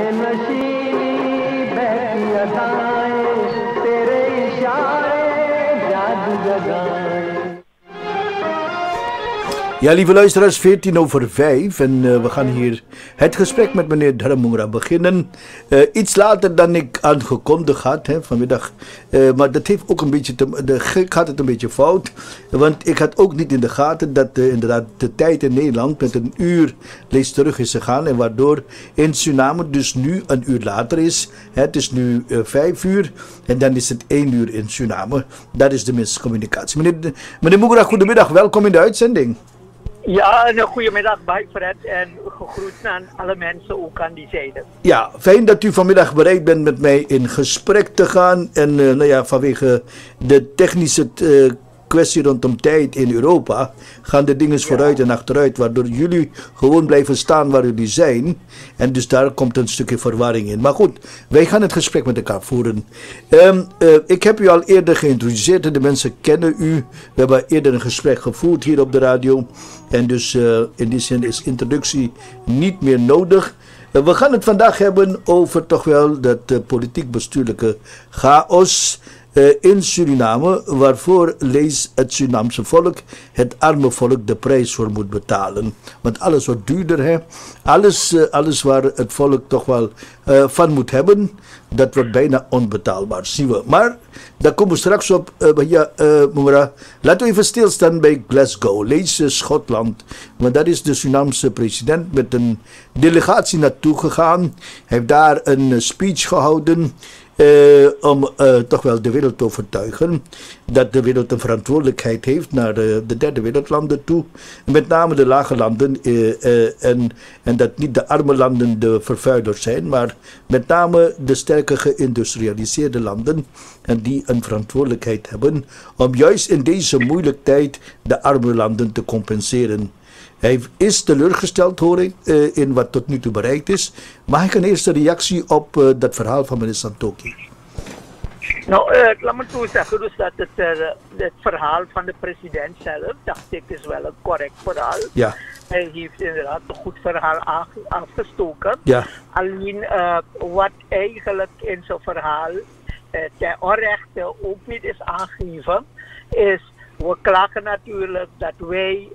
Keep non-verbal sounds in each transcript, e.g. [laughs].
Can machine Ja, lieve luisteraars, 14 over 5 en uh, we gaan hier het gesprek met meneer Dharamungra beginnen. Uh, iets later dan ik aangekondigd had hè, vanmiddag. Uh, maar dat heeft ook een beetje de, gaat het een beetje fout. Want ik had ook niet in de gaten dat inderdaad de tijd in Nederland met een uur lees terug is gegaan. En waardoor in Suriname dus nu een uur later is. Hè, het is nu 5 uur en dan is het 1 uur in Suriname. Dat is de miscommunicatie. Meneer, meneer goedemiddag. Welkom in de uitzending. Ja, een goedemiddag bij Fred en gegroet aan alle mensen ook aan die zijde. Ja, fijn dat u vanmiddag bereid bent met mij in gesprek te gaan. En uh, nou ja, vanwege de technische uh, kwestie rondom tijd in Europa gaan de dingen vooruit en achteruit, waardoor jullie gewoon blijven staan waar jullie zijn. En dus daar komt een stukje verwarring in. Maar goed, wij gaan het gesprek met elkaar voeren. Um, uh, ik heb u al eerder geïntroduceerd en de mensen kennen u. We hebben eerder een gesprek gevoerd hier op de radio. En dus uh, in die zin is introductie niet meer nodig. Uh, we gaan het vandaag hebben over toch wel dat politiek-bestuurlijke chaos. In Suriname, waarvoor lees het Surinaamse volk, het arme volk, de prijs voor moet betalen. Want alles wordt duurder, hè? Alles, alles waar het volk toch wel van moet hebben, dat wordt bijna onbetaalbaar, zien we. Maar daar komen we straks op. ja, Moera, laten we even stilstaan bij Glasgow. Lees Schotland, want daar is de Surinaamse president met een delegatie naartoe gegaan. Hij heeft daar een speech gehouden. Uh, om uh, toch wel de wereld te overtuigen dat de wereld een verantwoordelijkheid heeft naar de, de derde wereldlanden toe. Met name de lage landen en, en dat niet de arme landen de vervuilers zijn, maar met name de sterke geïndustrialiseerde landen en die een verantwoordelijkheid hebben om juist in deze moeilijke tijd de arme landen te compenseren. Hij is teleurgesteld, hoor ik, uh, in wat tot nu toe bereikt is. Mag ik een eerste reactie op uh, dat verhaal van meneer Santoki? Nou, uh, laat me toe zeggen dus dat het, het verhaal van de president zelf, dacht ik, is wel een correct verhaal. Ja. Hij heeft inderdaad een goed verhaal afgestoken. Ja. Alleen wat eigenlijk in zijn verhaal ten onrechte ook niet is aangegeven, is, we klagen natuurlijk dat wij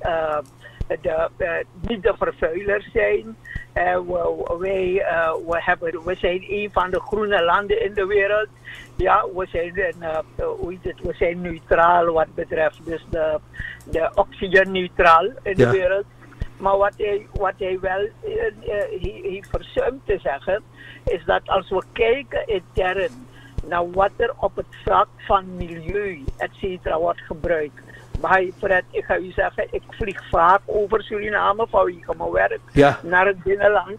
de, uh, niet de vervuilers zijn. Uh, we, wij, we, hebben, we zijn een van de groene landen in de wereld. Ja, we zijn, hoe het, we zijn neutraal wat betreft dus de, de oxygen neutraal in Ja. de wereld. Maar wat hij, wat hij wel heeft verzuimd te zeggen, is dat als we kijken intern naar wat er op het vlak van milieu, et cetera, wordt gebruikt. Fred, ik ga u zeggen, ik vlieg vaak over Suriname vanwege mijn werk Ja. naar het binnenland.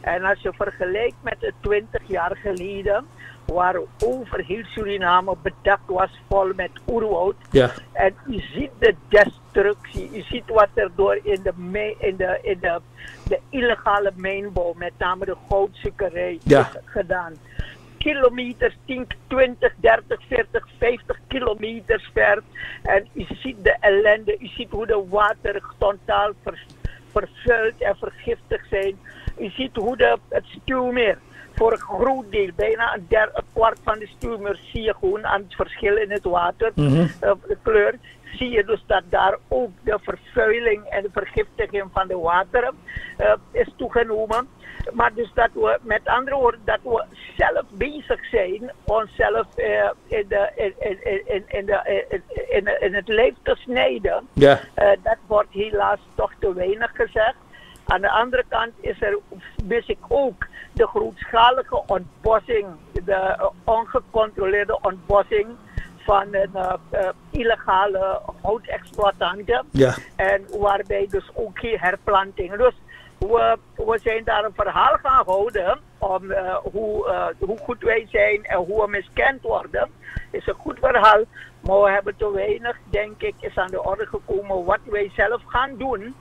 En als je vergelijkt met het 20 jaar geleden, waar over heel Suriname bedekt was vol met oerwoud. Ja. En u ziet de destructie, u ziet wat er door in de, me- in de, in de, de illegale mijnbouw, met name de goudzoekerij, Ja. is gedaan. Kilometers, 10, 20, 30, 40, 50 kilometers ver. En u ziet de ellende, u ziet hoe de water totaal ver, en vergiftigd zijn. U ziet hoe de, het stuwmeer voor een groot deel, bijna een, der, een kwart van de stuwmeer, zie je gewoon aan het verschil in het water, Mhm. eh, de kleur. Zie je dus dat daar ook de vervuiling en de vergiftiging van de wateren eh, is toegenomen. Maar dus dat we, met andere woorden, dat we zelf bezig zijn, onszelf eh, in, de, in, in, in, in, de, in, het lijf te snijden. Ja. Dat wordt helaas toch te weinig gezegd. Aan de andere kant is er, mis ik ook de grootschalige ontbossing, de eh, ongecontroleerde ontbossing van een eh, eh, illegale houtexploitanten. Ja. En waarbij dus ook geen herplanting. Dus we, we zijn daar een verhaal gaan houden om hoe, hoe goed wij zijn en hoe we miskend worden. Is een goed verhaal, maar we hebben te weinig, denk ik, is aan de orde gekomen wat wij zelf gaan doen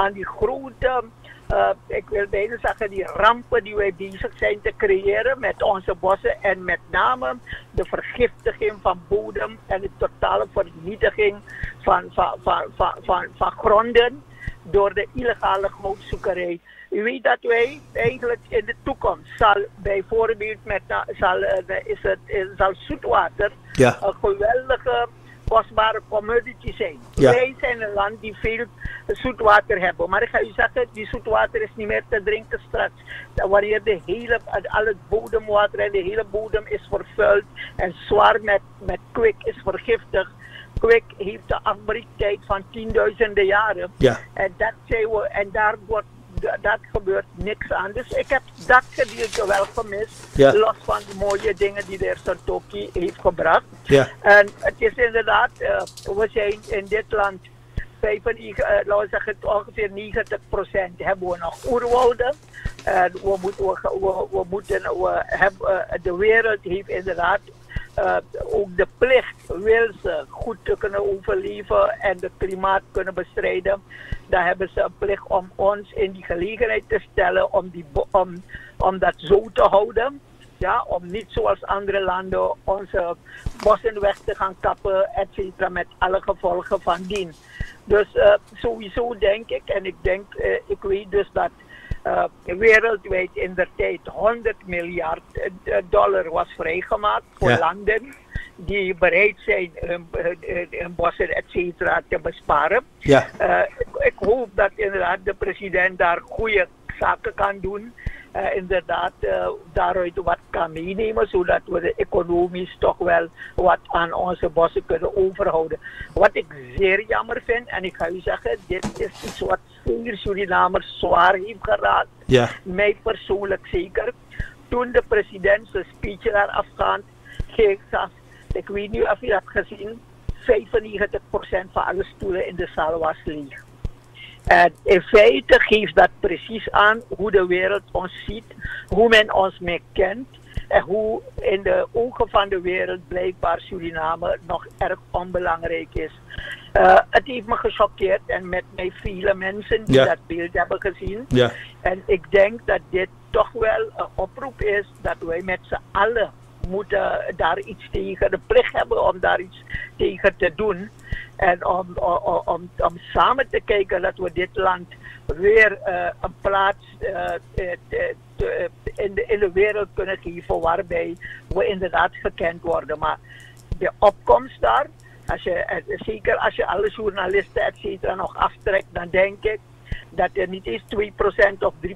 aan die grote, eh, ik wil bijna zeggen, die rampen die wij bezig zijn te creëren met onze bossen en met name de vergiftiging van bodem en de totale vernietiging van, van, van, van, van, van gronden. door de illegale goudzoekerij. U weet dat wij eigenlijk in de toekomst zal bijvoorbeeld met zal, is het, zal zoetwater Ja. een geweldige kostbare commodity zijn. Ja. Wij zijn een land die veel zoetwater hebben. Maar ik ga u zeggen, die zoetwater is niet meer te drinken straks. Wanneer de hele, al het bodemwater en de hele bodem is vervuild en zwaar met, met kwik is vergiftigd. Kwik heeft de afbreektijd van tienduizenden jaren. Ja. En, dat zijn we, en daar wordt dat gebeurt niks aan. Dus ik heb dat gedeelte wel gemist. Ja. Los van de mooie dingen die de heer Santoki heeft gebracht. Ja. En het is inderdaad, eh, we zijn in dit land 95, eh, laten we zeggen ongeveer 90% hebben we nog oerwouden. En we moeten, we, we, we moeten we hebben, eh, de wereld heeft inderdaad ook de plicht, wil ze goed te kunnen overleven en het klimaat kunnen bestrijden, dan hebben ze een plicht om ons in die gelegenheid te stellen om, die, om, om dat zo te houden. Ja, om niet zoals andere landen onze bossen weg te gaan kappen, et cetera, met alle gevolgen van dien. Dus eh, sowieso denk ik, en ik denk, eh, ik weet dus dat eh, wereldwijd in de tijd 100 miljard dollar was vrijgemaakt voor Ja. landen die bereid zijn hun, hun, hun- hun bossen et cetera te besparen. Ja. Eh, ik, hoop dat inderdaad de president daar goede zaken kan doen. Eh, inderdaad, eh, daaruit wat kan meenemen, zodat we de economisch toch wel wat aan onze bossen kunnen overhouden. Wat ik zeer jammer vind, en ik ga u zeggen, dit is iets wat veel Surinamers zwaar heeft geraakt Ja. mij persoonlijk zeker. Toen de president zijn speech daar afgaand ging, zag, ik weet niet of je dat gezien, 95% van alle stoelen in de zaal was leeg. En in feite geeft dat precies aan hoe de wereld ons ziet, hoe men ons meer kent en hoe in de ogen van de wereld blijkbaar Suriname nog erg onbelangrijk is. Eh, het heeft me gechoqueerd en met mij vele mensen die Ja. dat beeld hebben gezien. Ja. En ik denk dat dit toch wel een oproep is dat wij met z'n allen moeten daar iets tegen, de plicht hebben om daar iets tegen te doen. En om, om, om, samen te kijken dat we dit land weer eh, een plaats eh, eh, in, de, in de wereld kunnen geven waarbij we inderdaad gekend worden. Maar de opkomst daar, als je, zeker als je alle journalisten et cetera nog aftrekt, dan denk ik dat er niet eens 2% of 3%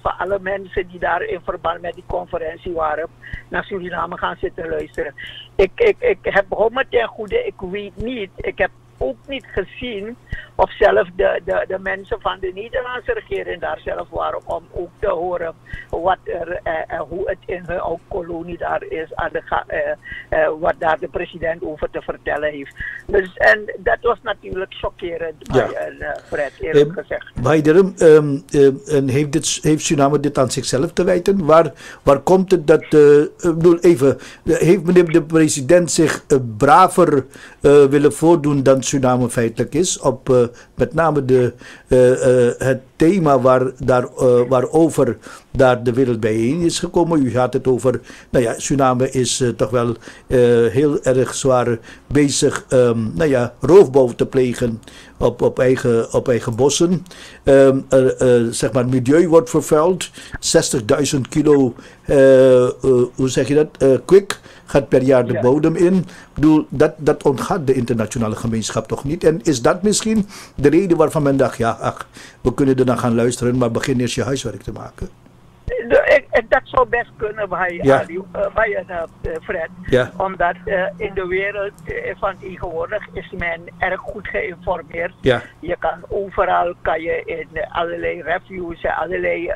van alle mensen die daar in verband met die conferentie waren, naar Suriname gaan zitten luisteren. Ik, ik, ik heb gehoord ten goede, ik weet niet, ik heb ook niet gezien of zelf de, de, de mensen van de Nederlandse regering daar zelf waren om ook te horen wat er, eh, eh, hoe het in hun kolonie daar is, aan de, eh, eh, wat daar de president over te vertellen heeft. Dus, en dat was natuurlijk chockerend, Ja. bij een, eh, Fred, eerlijk Eh, gezegd. Ehm, ehm, en heeft, dit, heeft Suriname dit aan zichzelf te wijten? Waar, waar komt het dat, eh, ik bedoel even, heeft meneer de president zich braver willen voordoen dan Suriname feitelijk is? Op eh, met name de, eh, eh, het thema waar, daar, waarover daar de wereld bijeen is gekomen. U had het over, nou ja, Suriname is toch wel heel erg zwaar bezig, ehm, nou ja, roofbouw te plegen op, op, eigen, op eigen bossen. Eh, zeg maar, milieu wordt vervuild. 60.000 kilo, hoe zeg je dat, kwik gaat per jaar de Ja. bodem in. Ik bedoel, dat, dat ontgaat de internationale gemeenschap toch niet. En is dat misschien de reden waarvan men dacht, ja, ach, we kunnen er dan gaan luisteren, maar begin eerst je huiswerk te maken. Dat zou best kunnen bij, Ja. Ali, eh, eh, Fred. Ja. Omdat eh, in de wereld van tegenwoordig is men erg goed geïnformeerd. Ja. Je kan overal, kan je in allerlei reviews en allerlei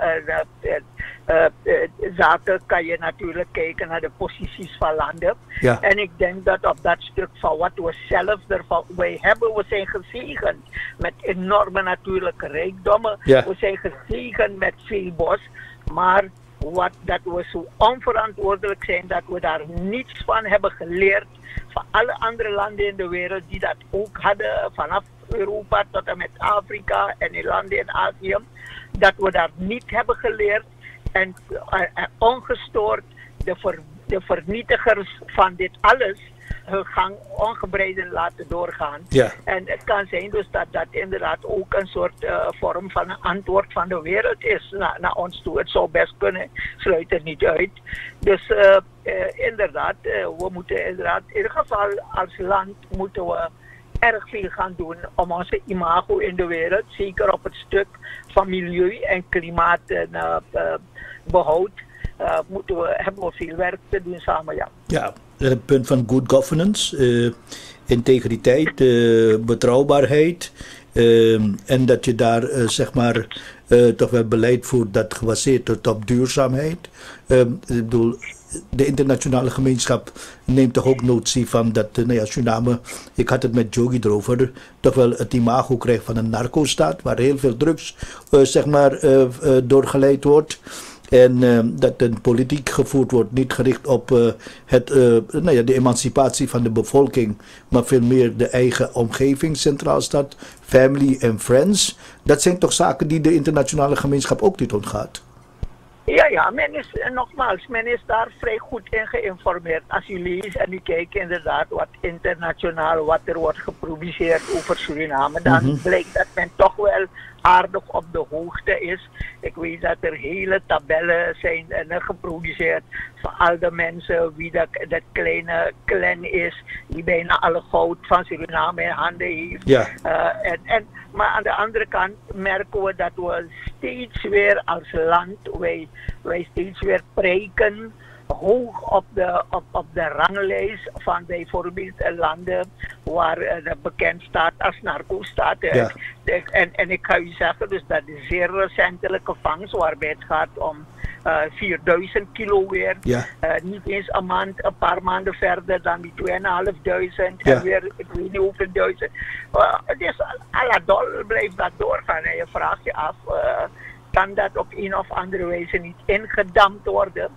zaken, kan je natuurlijk kijken naar de posities van landen. En ik denk dat op dat stuk van wat we zelf ervan, wij hebben, we zijn gezegend met enorme natuurlijke rijkdommen. We zijn gezegend met veel bos. Maar wat, dat we zo onverantwoordelijk zijn dat we daar niets van hebben geleerd van alle andere landen in de wereld die dat ook hadden, vanaf Europa tot en met Afrika en in landen in Azië, dat we daar niet hebben geleerd en, eh, eh, ongestoord de vernietigers van dit alles hun gang ongebreiden laten doorgaan. Ja. En het kan zijn dus dat dat inderdaad ook een soort uh, vorm van een antwoord van de wereld is naar, naar ons toe. Het zou best kunnen, sluit het niet uit. Dus uh, uh, inderdaad, we moeten inderdaad, in ieder geval als land moeten we erg veel gaan doen om onze imago in de wereld, zeker op het stuk van milieu en klimaatbehoud, moeten we, hebben we veel werk te doen samen. Ja, ja het punt van good governance, uh, integriteit, uh, betrouwbaarheid. en dat je daar zeg maar toch wel beleid voert dat gebaseerd wordt op duurzaamheid. ik bedoel, de internationale gemeenschap neemt toch ook notie van dat nou ja, Suriname, ik had het met Jogi erover, toch wel het imago krijgt van een narco-staat, waar heel veel drugs zeg maar, doorgeleid wordt. En dat de politiek gevoerd wordt, niet gericht op het, nou ja, de emancipatie van de bevolking, maar veel meer de eigen omgeving centraal staat, family en friends. Dat zijn toch zaken die de internationale gemeenschap ook niet ontgaat. Ja, ja, men is, nogmaals, men is daar vrij goed in geïnformeerd. Als u leest en u kijkt inderdaad wat internationaal, wat er wordt gepubliceerd over Suriname, dan mm -hmm. blijkt dat men toch wel aardig op de hoogte is. Ik weet dat er hele tabellen zijn en geproduceerd van al de mensen wie dat, dat kleine clan is, die bijna alle goud van Suriname in handen heeft. Ja. Uh, en, en, maar aan de andere kant merken we dat we steeds weer als land, wij, wij steeds weer preken hoog op de, op, op de ranglijst van bijvoorbeeld landen waar uh, bekend staat als narco-staat. Ja. En, en ik ga u zeggen, dus dat is zeer recentelijke vangst waarbij het gaat om uh, 4000 kilo weer. Ja. Uh, niet eens een maand, een paar maanden verder dan die 2500 Ja. en weer, ik weet niet hoeveel duizend. Uh, dus à la dol blijft dat doorgaan en je vraagt je af, uh, kan dat op een of andere wijze niet ingedampt worden?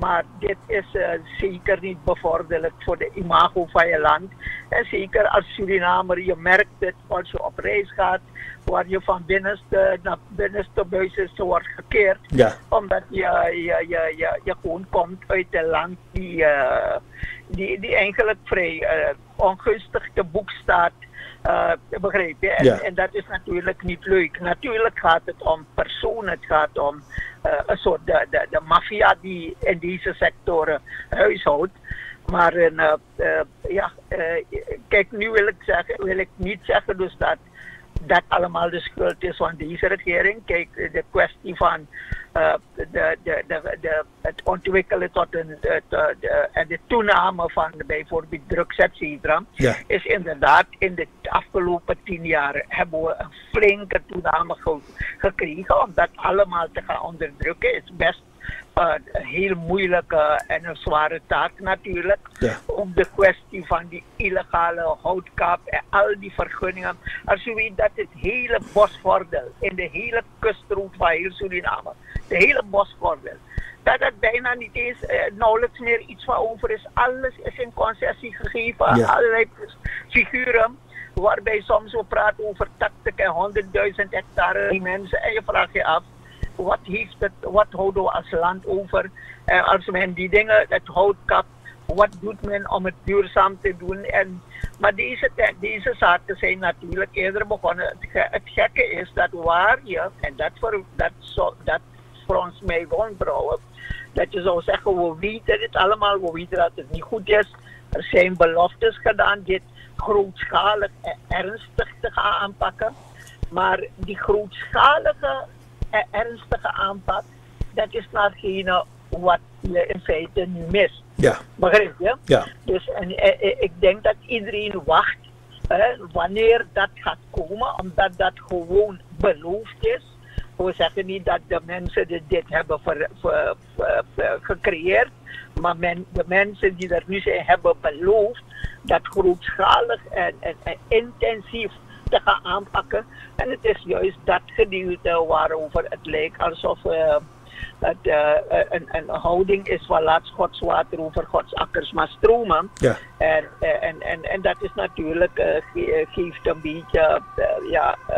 Maar dit is uh, zeker niet bevorderlijk voor de imago van je land. En zeker als Surinamer, je merkt het als je op reis gaat, waar je van binnenste naar binnenste wordt gekeerd. Ja. Omdat je, je, je, je, je gewoon komt uit een land die, uh, die, die eigenlijk vrij uh, ongunstig te boek staat. Uh, begreep je? En, Ja. en dat is natuurlijk niet leuk. Natuurlijk gaat het om personen, het gaat om uh, een soort de, de, de maffia die in deze sectoren huishoudt. Maar uh, ja, kijk, nu wil ik, zeggen, wil ik niet zeggen dus dat dat allemaal de schuld is van deze regering. Kijk, de kwestie van uh, de, de, de, de, het ontwikkelen tot een en de toename van bijvoorbeeld drugs, et cetera, Ja. is inderdaad in de afgelopen tien jaar hebben we een flinke toename ge, gekregen. Om dat allemaal te gaan onderdrukken is best een heel moeilijke en een zware taak natuurlijk. Ja. Om de kwestie van die illegale houtkap en al die vergunningen. Als u weet dat het hele bosvordel in de hele kustroute van heel Suriname, de hele bosvordel, dat het bijna niet eens, eh, nauwelijks meer iets van over is. Alles is in concessie gegeven, Ja. allerlei figuren. Waarbij soms we praten over 80 en 100.000 hectare die mensen. En je vraagt je af, wat, heeft wat houden we als land over? En als men die dingen, het hout kapt, wat doet men om het duurzaam te doen? En, maar deze, deze zaken zijn natuurlijk eerder begonnen. Het, ge- het gekke is dat waar je, en dat voor, dat, dat voor ons mij wantrouwen, dat je zou zeggen, we weten het allemaal, we weten dat het niet goed is. Er zijn beloftes gedaan dit grootschalig en ernstig te gaan aanpakken. Maar die grootschalige ernstige aanpak, dat is datgene wat je in feite nu mist. Ja. Begrijp je? Ja. Dus en, eh, eh, ik denk dat iedereen wacht hè, wanneer dat gaat komen, omdat dat gewoon beloofd is. We zeggen niet dat de mensen dit hebben ver, ver- ver- ver- gecreëerd, maar men, de mensen die er nu zijn hebben beloofd dat grootschalig en, en, en intensief te gaan aanpakken. En het is juist dat gedeelte waarover het lijkt alsof uh, het uh, een, een houding is van laat Gods water over Gods akkers maar stromen. Ja. En, eh, en, en, en dat is natuurlijk, uh, ge geeft een beetje uh, ja, uh,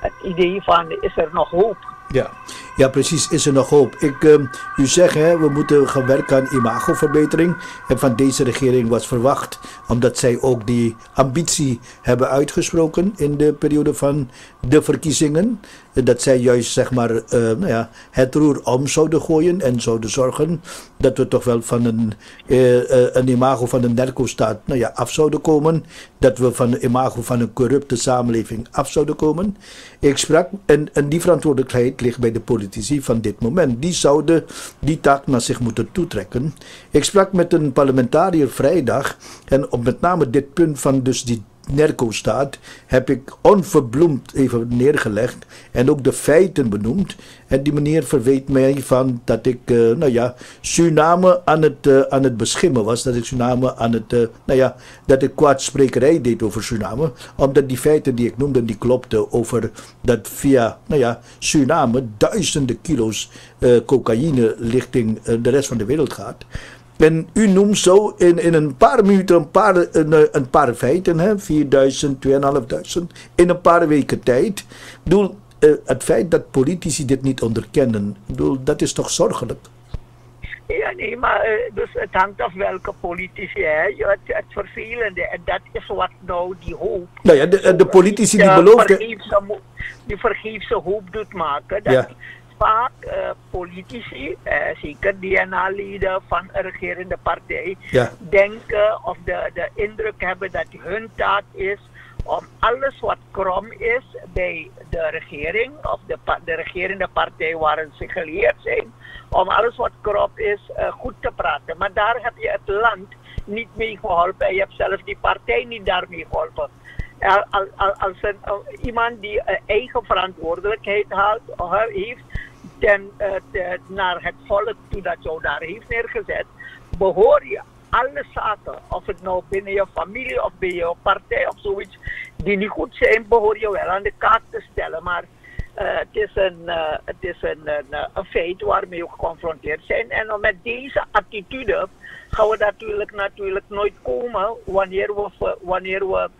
het idee van is er nog hoop. Ja. Ja, precies. Is er nog hoop? Ik, uh, u zegt, hè, we moeten gaan werken aan imagoverbetering. En van deze regering was verwacht, omdat zij ook die ambitie hebben uitgesproken in de periode van de verkiezingen. Dat zij juist zeg maar, uh, nou ja, het roer om zouden gooien en zouden zorgen dat we toch wel van een, uh, een imago van een narco-staat nou ja, af zouden komen. Dat we van een imago van een corrupte samenleving af zouden komen. Ik sprak, en, en die verantwoordelijkheid ligt bij de politici van dit moment. Die zouden die taak naar zich moeten toetrekken. Ik sprak met een parlementariër vrijdag en op met name dit punt van dus die Nerco-staat heb ik onverbloemd even neergelegd en ook de feiten benoemd. En die meneer verweet mij van dat ik, uh, nou ja, Suriname aan het, uh, aan het beschimmen was. Dat ik Suriname aan het, uh, nou ja, dat ik kwaadsprekerij deed over Suriname. Omdat die feiten die ik noemde, die klopten over dat via, nou ja, Suriname duizenden kilo's cocaïne richting de rest van de wereld gaat. En u noemt zo in, in een paar minuten een paar, een, een paar feiten, hè? 4000, 2500, in een paar weken tijd. Ik bedoel, uh, het feit dat politici dit niet onderkennen, ik bedoel, dat is toch zorgelijk? Ja, nee, maar uh, dus het hangt af welke politici. Hè. Het, het vervelende, en dat is wat nou die hoop. Nou ja, de, de politici die beloofden. Die vergeefse hoop doet maken. Dat ja vaak uh, politici, uh, zeker DNA-leden van een regerende partij, ja. denken of de, de indruk hebben dat hun taak is om alles wat krom is bij de regering of de, de regerende partij waarin ze geleerd zijn, om alles wat krom is uh, goed te praten. Maar daar heb je het land niet mee geholpen en je hebt zelfs die partij niet daarmee geholpen. Als, als, een, iemand die eigen verantwoordelijkheid had, heeft, ten, uh, naar het volk toe dat jou daar heeft neergezet, behoor je alle zaken, of het nou binnen je familie of binnen je partij of zoiets, die niet goed zijn, behoor je wel aan de kaart te stellen. Maar uh, het is, een, het is een, een, een, feit waarmee we geconfronteerd zijn. En met deze attitude gaan we natuurlijk, natuurlijk nooit komen wanneer we, wanneer we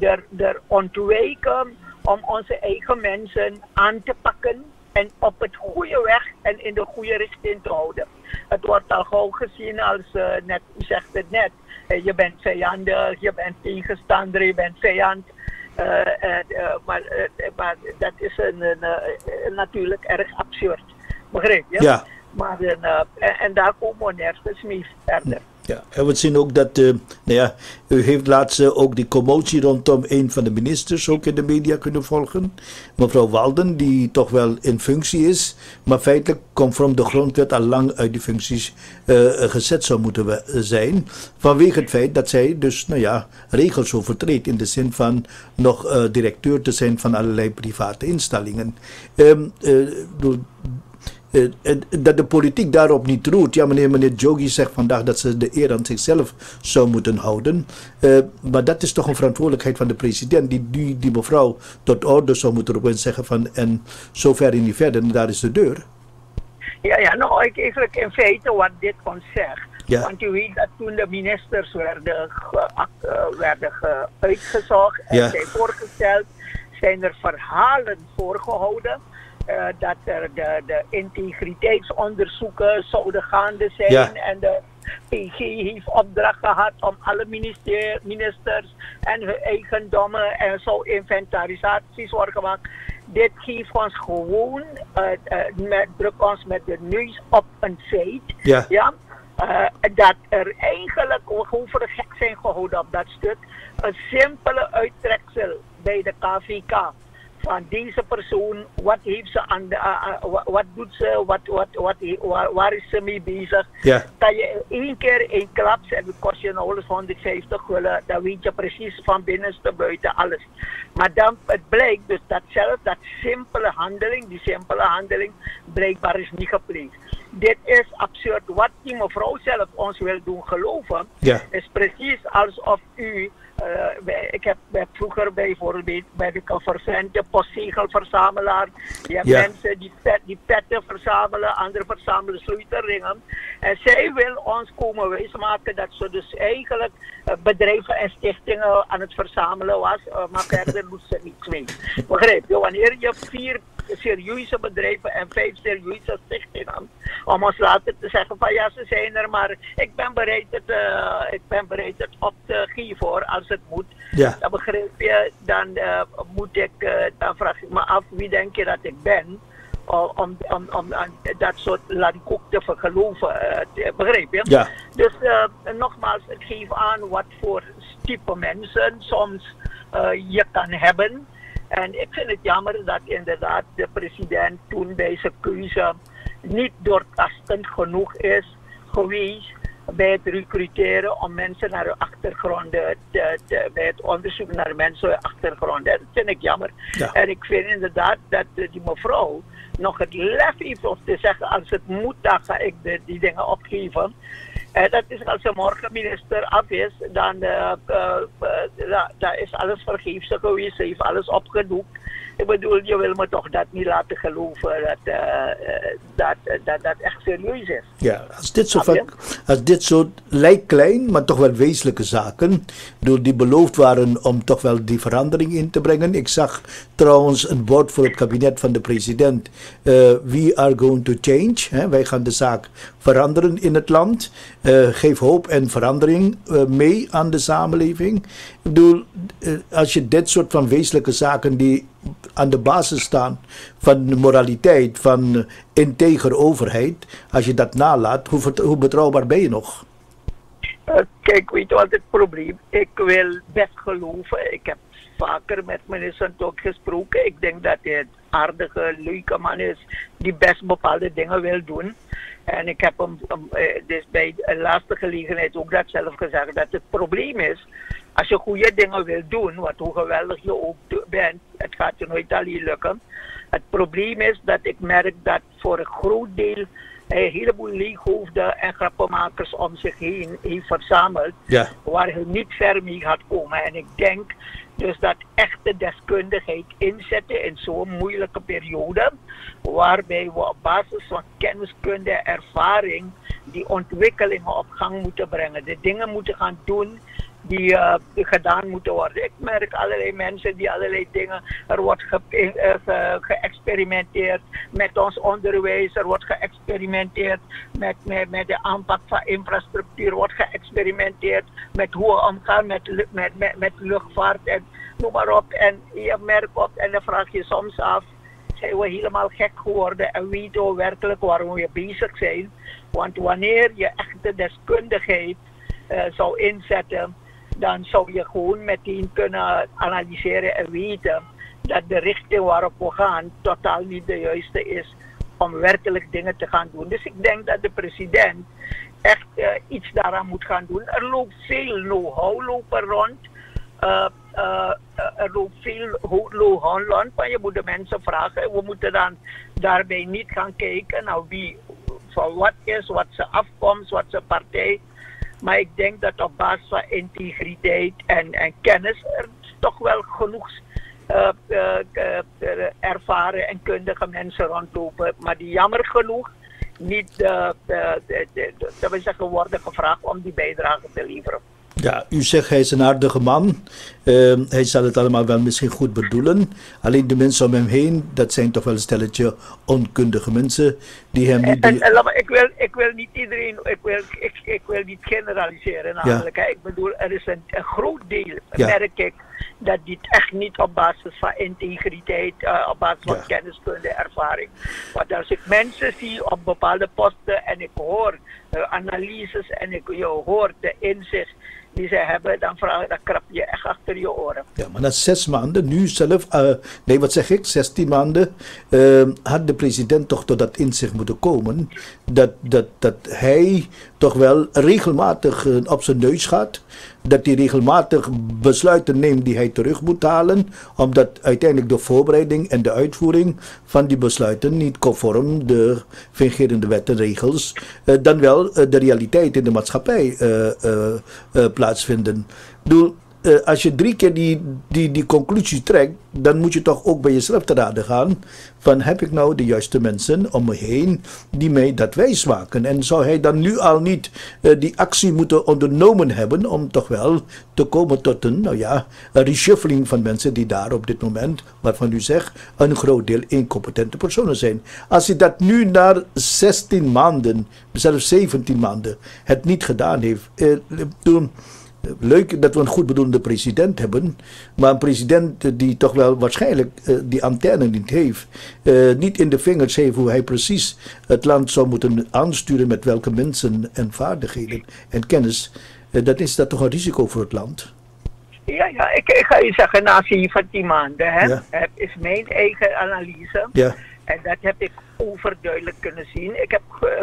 er, er ontwijken om onze eigen mensen aan te pakken en op het goede weg en in de goede richting te houden. Het wordt al gauw gezien als, uh, net, u zegt het net, uh, je bent vijandig, je bent tegenstander, je bent vijand. Uh, maar, maar dat is een, een, natuurlijk erg absurd. Begrijp je? Ja. Maar, en, en daar komen we nergens mee verder. Ja, en we zien ook dat, uh, nou ja, u heeft laatst uh, ook die commotie rondom een van de ministers ook in de media kunnen volgen. Mevrouw Walden, die toch wel in functie is, maar feitelijk conform de grondwet al lang uit die functies uh, gezet zou moeten zijn. Vanwege het feit dat zij dus, nou ja, regels overtreedt in de zin van nog directeur te zijn van allerlei private instellingen. Um, dat de politiek daarop niet roert. Ja, meneer, meneer Jogi zegt vandaag dat ze de eer aan zichzelf zou moeten houden. Uh, maar dat is toch een verantwoordelijkheid van de president, die die, die mevrouw tot orde zou moeten roepen en zeggen van en zover en niet verder, en daar is de deur. Ja, ja, nou, ik eigenlijk in feite wat dit kon zegt. Ja. Want u weet dat toen de ministers werden, ge, werden ge, uitgezocht en ja. zijn voorgesteld, zijn er verhalen voorgehouden uh, dat er de, de integriteitsonderzoeken zouden gaande zijn. Ja. En de PG heeft opdracht gehad om alle minister, ministers en hun eigendommen en zo inventarisaties worden gemaakt. Dit geeft ons gewoon, uh, met, druk ons met de neus op een feit. Ja. ja? Uh, dat er eigenlijk, we gek zijn gehouden op dat stuk, een simpele uittreksel bij de KVK van deze persoon, wat heeft ze aan de, uh, uh, wat doet ze, wat, wat, wat, waar, waar is ze mee bezig. Ja. Dat je één keer één klap zet, kost je nou eens 150 gulden, dan weet je precies van binnenste buiten alles. Maar dan, het blijkt dus dat zelf, dat simpele handeling, die simpele handeling, blijkbaar is niet gepleegd. Dit is absurd. Wat die mevrouw zelf ons wil doen geloven, ja. is precies alsof u uh, ik heb bij, vroeger bijvoorbeeld ben ik een vervente postzegelverzamelaar. Je hebt Ja. mensen die, pet, die petten verzamelen, anderen verzamelen sleutelringen. En zij wil ons komen wijsmaken dat ze dus eigenlijk uh, bedrijven en stichtingen aan het verzamelen was, uh, maar [laughs] verder doet ze niets mee. Begrijp je? Wanneer je vier serieuze bedrijven en vijf serieuze stichtingen. Om ons later te zeggen van ja, ze zijn er, maar ik ben bereid het, uh, ik ben bereid het op te geven als het moet. Ja. Dan begrijp je, dan uh, moet ik, uh, dan vraag ik me af wie denk je dat ik ben om, om, om, om dat soort laat ik ook te geloven. Uh, begrijp je? Ja. Dus nogmaals, ik geef aan wat voor type mensen soms je kan hebben. En ik vind het jammer dat inderdaad de president toen bij zijn keuze niet doortastend genoeg is geweest bij het recruteren om mensen naar hun achtergronden, te, te, bij het onderzoek naar mensen hun achtergronden. Dat vind ik jammer. Ja. En ik vind inderdaad dat die mevrouw nog het lef heeft om te zeggen, als het moet, dan ga ik de, die dingen opgeven. En dat is als er morgen minister af is, dan uh, uh, uh, da, is alles vergeefs geweest. Ze heeft alles opgedoekt. Ik bedoel, je wil me toch dat niet laten geloven dat dat, dat, dat echt serieus is. Ja, als dit, zo van, als dit soort lijkt klein, maar toch wel wezenlijke zaken, door die beloofd waren om toch wel die verandering in te brengen. Ik zag trouwens een bord voor het kabinet van de president. we are going to change. Hè? Wij gaan de zaak veranderen in het land. Uh, geef hoop en verandering uh, mee aan de samenleving. Ik bedoel, uh, als je dit soort van wezenlijke zaken die aan de basis staan van de moraliteit, van integer overheid, als je dat nalaat, hoe, hoe betrouwbaar ben je nog? kijk, weet je wat het probleem Ik wil best geloven. Ik heb vaker met meneer Santok gesproken. Ik denk dat hij een aardige, leuke man is die best bepaalde dingen wil doen. En ik heb hem dus bij de laatste gelegenheid ook dat zelf gezegd, dat het probleem is, als je goede dingen wil doen, wat hoe geweldig je ook bent, het gaat je nooit alleen lukken. Het probleem is dat ik merk dat voor een groot deel een heleboel leeghoofden en grappenmakers om zich heen heeft verzameld, ja. waar hij niet ver mee gaat komen. En ik denk dus dat echte deskundigheid inzetten in zo'n moeilijke periode, waarbij we op basis van kenniskunde en ervaring die ontwikkelingen op gang moeten brengen, de dingen moeten gaan doen die, die gedaan moeten worden. Ik merk allerlei mensen die allerlei dingen, er wordt ge, uh, ge, geëxperimenteerd met ons onderwijs, er wordt geëxperimenteerd met, met, met de aanpak van infrastructuur, wordt geëxperimenteerd met hoe we omgaan met, met, met, met luchtvaart en noem maar op. En je merkt op en dan vraag je soms af, zijn we helemaal gek geworden en weten we werkelijk waarom we bezig zijn. Want wanneer je echte deskundigheid zou inzetten, dan zou je gewoon meteen kunnen analyseren en weten dat de richting waarop we gaan totaal niet de juiste is om werkelijk dingen te gaan doen. Dus ik denk dat de president echt uh, iets daaraan moet gaan doen. Er loopt veel know-how lopen rond. Uh, uh, er loopt veel know-how rond, maar je moet de mensen vragen. We moeten dan daarbij niet gaan kijken naar wie van wat is, wat zijn afkomst, wat zijn partij. Maar ik denk dat op basis van integriteit en, en kennis er toch wel genoeg uh, uh, uh, ervaren en kundige mensen rondlopen. Maar die jammer genoeg niet dat we zeggen, worden gevraagd om die bijdrage te leveren. Ja, u zegt hij is een aardige man. Uh, hij zal het allemaal wel misschien goed bedoelen. Alleen de mensen om hem heen, dat zijn toch wel een stelletje onkundige mensen die hem niet... En, en, en, ik, wil, ik wil niet iedereen, ik wil, ik, ik wil niet generaliseren namelijk. Ja. Ik bedoel, er is een, een groot deel, ja. merk ik, dat dit echt niet op basis van integriteit, uh, op basis van ja. kenniskunde, ervaring. Want als ik mensen zie op bepaalde posten en ik hoor uh, analyses en ik je hoor de inzicht die ze hebben, dan, vraag, dan krap je echt achter je oren. Ja, maar na zes maanden, nu zelf, uh, nee wat zeg ik, zestien maanden, uh, had de president toch tot dat inzicht moeten komen dat, dat, dat hij toch wel regelmatig uh, op zijn neus gaat, dat hij regelmatig besluiten neemt die hij terug moet halen, omdat uiteindelijk de voorbereiding en de uitvoering van die besluiten niet conform de fungerende wet en regels, uh, dan wel uh, de realiteit in de maatschappij plaatsvinden. Ik bedoel, eh, als je drie keer die, die, die conclusie trekt, dan moet je toch ook bij jezelf te raden gaan. Van heb ik nou de juiste mensen om me heen die mij dat wijs maken? En zou hij dan nu al niet eh, die actie moeten ondernomen hebben om toch wel te komen tot een, nou ja, een reshuffling van mensen die daar op dit moment, waarvan u zegt, een groot deel incompetente personen zijn. Als hij dat nu na 16 maanden, zelfs 17 maanden, het niet gedaan heeft, eh, toen leuk dat we een goed bedoelende president hebben, maar een president die toch wel waarschijnlijk uh, die antenne niet heeft, uh, niet in de vingers heeft hoe hij precies het land zou moeten aansturen met welke mensen en vaardigheden en kennis, uh, dan is dat toch een risico voor het land. Ja, ja ik, ik ga je zeggen, na 17 maanden hè, ja. is mijn eigen analyse. Ja. En dat heb ik overduidelijk kunnen zien. Ik heb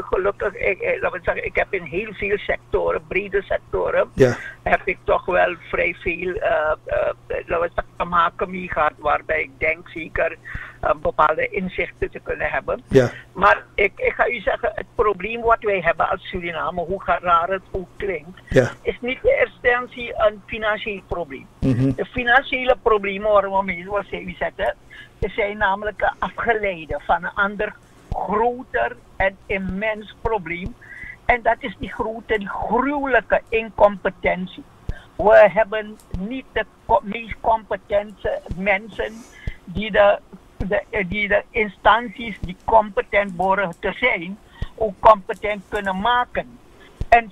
gelukkig, ik, laten we zeggen, ik heb in heel veel sectoren, brede sectoren, ja. heb ik toch wel vrij veel, uh, uh, laten we zeggen, te maken mee gehad, waarbij ik denk zeker uh, bepaalde inzichten te kunnen hebben. Ja. Maar ik, ik ga u zeggen, het probleem wat wij hebben als Suriname, hoe raar het ook klinkt, ja. is niet in eerste instantie een financieel probleem. Mm -hmm. De financiële problemen waar we mee, zoals u zegt, zijn namelijk afgeleide van een ander groter en immens probleem. En dat is die grote, gruwelijke incompetentie. We hebben niet de meest competente mensen die de, die de instanties die competent worden te zijn, ook competent kunnen maken. En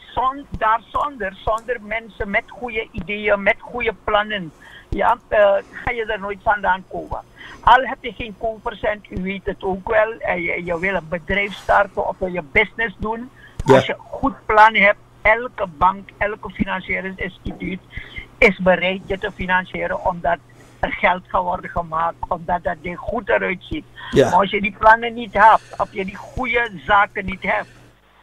daar zonder, zonder mensen met goede ideeën, met goede plannen, ja, uh, ga je er nooit vandaan komen. Al heb je geen co-procent, u weet het ook wel, en je, je wil een bedrijf starten of wil je business doen. Ja. Als je een goed plan hebt, elke bank, elke financiële instituut is bereid je te financieren omdat er geld gaat worden gemaakt, omdat dat ding goed eruit ziet. Ja. Maar als je die plannen niet hebt, of je die goede zaken niet hebt,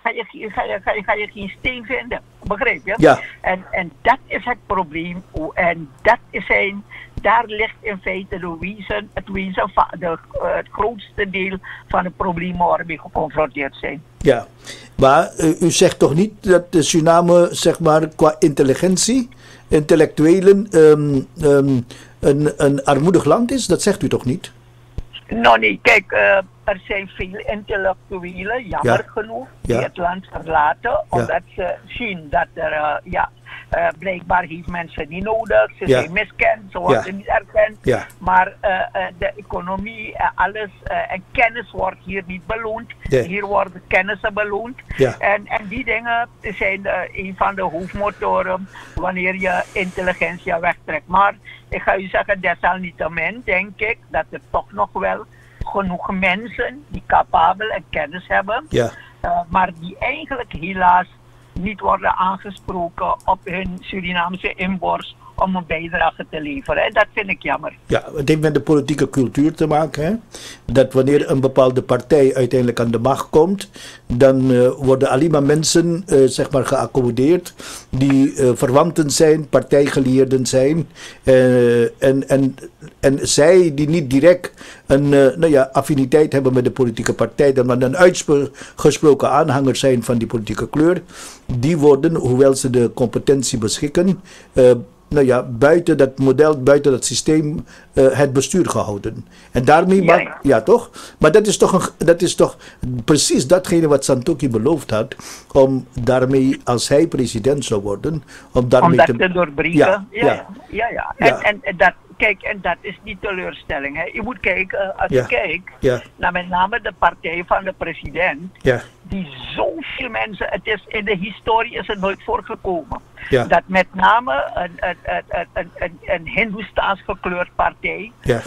ga je, ga je, ga je, ga je geen steen vinden. Begrijp je? Ja. En, en dat is het probleem. En dat is zijn, daar ligt in feite de wezen, het wezen van de, uh, het grootste deel van de problemen waar we geconfronteerd zijn. Ja, maar uh, u zegt toch niet dat de Suriname, zeg maar, qua intelligentie, intellectuelen, um, um, een, een armoedig land is? Dat zegt u toch niet? Nou nee, kijk, uh, er zijn veel intellectuelen, jammer Ja. genoeg, die het land verlaten, omdat ze zien dat er, uh, ja, uh, blijkbaar heeft mensen niet nodig, ze zijn miskend, ze worden niet erkend, maar uh, de economie en alles en kennis wordt hier niet beloond. Hier worden kennissen beloond. En, en die dingen zijn een van de hoofdmotoren wanneer je intelligentia wegtrekt. Maar ik ga u zeggen, desalniettemin denk ik dat er toch nog wel genoeg mensen die capabel en kennis hebben, Ja. uh, maar die eigenlijk helaas niet worden aangesproken op hun Surinaamse inborst om een bijdrage te leveren. En dat vind ik jammer. Ja, het heeft met de politieke cultuur te maken. Hè? Dat wanneer een bepaalde partij uiteindelijk aan de macht komt, dan uh, worden alleen maar mensen uh, zeg maar geaccommodeerd die uh, verwanten zijn, partijgeleerden zijn. en, en, en zij die niet direct een nou ja, affiniteit hebben met de politieke partij, dan maar een uitgesproken aanhanger zijn van die politieke kleur, die worden, hoewel ze de competentie beschikken, nou ja, buiten dat model, buiten dat systeem, uh, het bestuur gehouden. En daarmee, Ja, ja. ja toch? Maar dat is toch, een, dat is toch precies datgene wat Santoki beloofd had, om daarmee, als hij president zou worden, om daarmee Om dat te... te doorbreken. Ja, ja, ja. ja. en, en dat, kijk, en dat is die teleurstelling. Hè. Je moet kijken, als Ja. je kijkt naar met name de partij van de president, ja, die zoveel mensen, het is, in de historie is het nooit voorgekomen. Ja. Dat met name een, een, een, een, een, een Hindoestaans gekleurd partij ja,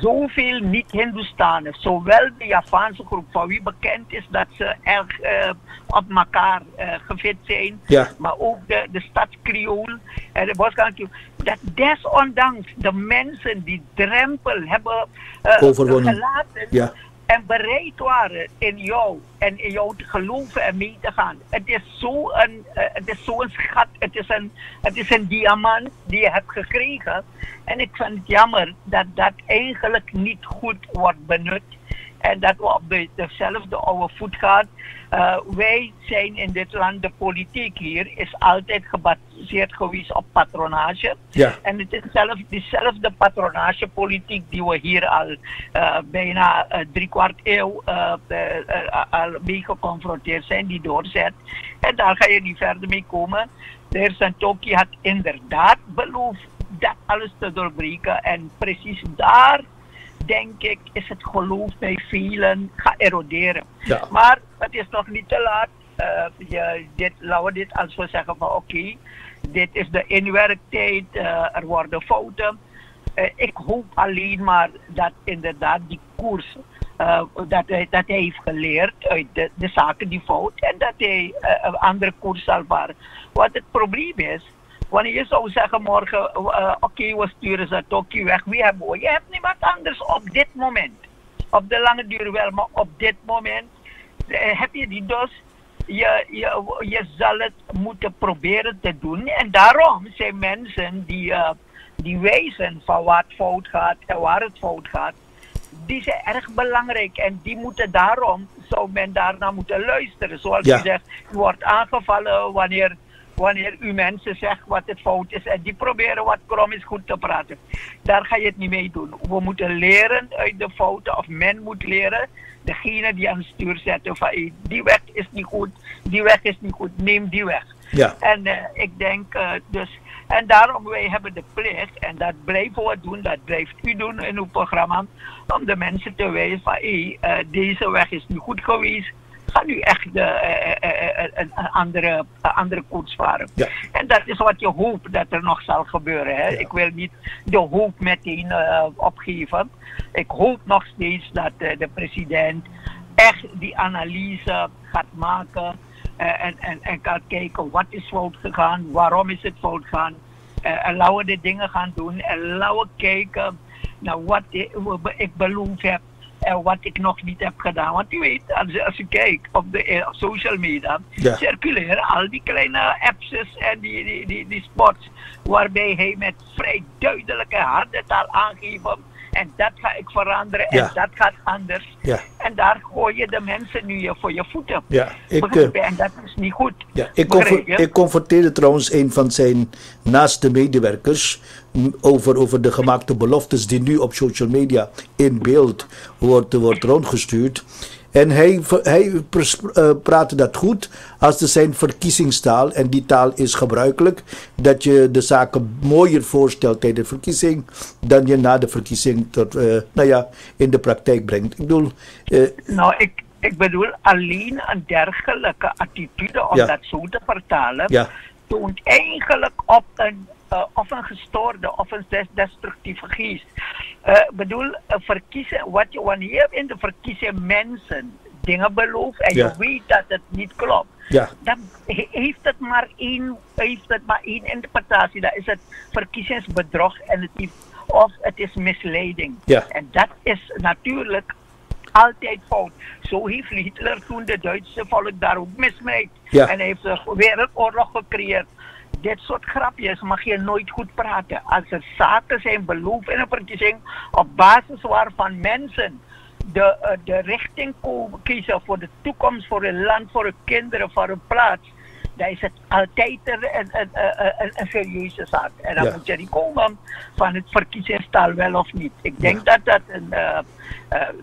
zoveel niet-Hindoestanen, zowel de Javaanse groep, van wie bekend is dat ze erg eh, op elkaar eh, gefit zijn, Ja. maar ook de, de stad Kriool en de Boskant dat desondanks de mensen die drempel hebben eh, Overwonnen. gelaten ja, en bereid waren in jou en in jou te geloven en mee te gaan. Het is zo'n uh, het is zo'n schat, het is een, het is een diamant die je hebt gekregen. En ik vind het jammer dat dat eigenlijk niet goed wordt benut. En dat we op de, dezelfde oude voet gaan. Uh, wij zijn in dit land, de politiek hier, is altijd gebaseerd geweest op patronage. Ja. En het is zelf, dezelfde patronagepolitiek die we hier al uh, bijna uh, drie kwart eeuw al mee geconfronteerd zijn, die doorzet. En daar ga je niet verder mee komen. De heer Santoki had inderdaad beloofd dat alles te doorbreken. En precies daar, denk ik, is het geloof bij velen gaan eroderen. Ja. Maar het is nog niet te laat. Uh, je, dit, laten we dit als we zeggen van oké, okay, dit is de inwerktijd, uh, er worden fouten. Uh, ik hoop alleen maar dat inderdaad die koers, dat, hij, dat hij heeft geleerd uit de, de zaken die fout en dat hij een andere koers zal varen. Wat het probleem is, wanneer je zou zeggen morgen, uh, oké, okay, we sturen ze Tokio weg, wie hebben we? Je hebt niemand anders op dit moment. Op de lange duur wel, maar op dit moment uh, heb je die dus. Je, je, je zal het moeten proberen te doen. En daarom zijn mensen die, uh, die wijzen van wat fout gaat en waar het fout gaat, die zijn erg belangrijk. En die moeten daarom, zou men daarna moeten luisteren. Zoals Ja. u zegt, u wordt aangevallen wanneer wanneer u mensen zegt wat het fout is en die proberen wat krom is goed te praten. Daar ga je het niet mee doen. We moeten leren uit de fouten, of men moet leren, degene die aan het stuur zetten van die weg is niet goed, die weg is niet goed, neem die weg. Ja. En uh, ik denk uh, dus, en daarom wij hebben de plicht, en dat blijven we doen, dat blijft u doen in uw programma, om de mensen te wijzen van hey, uh, deze weg is niet goed geweest, ga nu echt de, een andere, andere koers varen. Ja. En dat is wat je hoopt dat er nog zal gebeuren. Hè? Ja. Ik wil niet de hoop meteen uh, opgeven. Ik hoop nog steeds dat uh, de president echt die analyse gaat maken. Uh, en, en, en kan kijken wat is fout gegaan, waarom is het fout gegaan. en laten we de dingen gaan doen. En laten we kijken naar wat ik, ik beloofd heb en wat ik nog niet heb gedaan. Want u weet, als, als u kijkt op de uh, social media, Ja. circuleren al die kleine apps en die, die, die, die spots, waarbij hij met vrij duidelijke harde taal aangeeft. En dat ga ik veranderen Ja. en dat gaat anders. Ja. En daar gooi je de mensen nu voor je voeten. Ja, ik, eh, en dat is niet goed. Ja, ik, ik confronteerde trouwens een van zijn naaste medewerkers over, over de gemaakte beloftes die nu op social media in beeld wordt, wordt rondgestuurd. En hij, hij eh, praatte dat goed als er zijn verkiezingstaal. En die taal is gebruikelijk. Dat je de zaken mooier voorstelt tijdens de verkiezing. Dan je na de verkiezing tot, eh, nou ja, in de praktijk brengt. Ik bedoel, eh, Nou, ik, ik bedoel alleen een dergelijke attitude om Ja. dat zo te vertalen. ja, toont eigenlijk op een, uh, of een gestoorde of een des- destructieve geest. Uh, bedoel, uh, verkiezen, wat je, wanneer je in de verkiezing mensen dingen belooft en Ja. je weet dat het niet klopt, ja, dan he- heeft het maar één, heeft het maar één interpretatie. Dat is het verkiezingsbedrog en het heeft, of het is misleiding. Ja. En dat is natuurlijk altijd fout. Zo heeft Hitler toen de Duitse volk daar ook misleid. Ja. En hij heeft een wereldoorlog gecreëerd. Dit soort grapjes mag je nooit goed praten. Als er zaken zijn beloofd in een verkiezing op basis waarvan mensen de, uh, de richting komen kiezen voor de toekomst, voor hun land, voor hun kinderen, voor hun plaats. Dan is het altijd een, een, een, een, een serieuze zaak. En dan Ja. moet je niet komen van het verkiezingstaal wel of niet. Ik denk dat dat een, uh,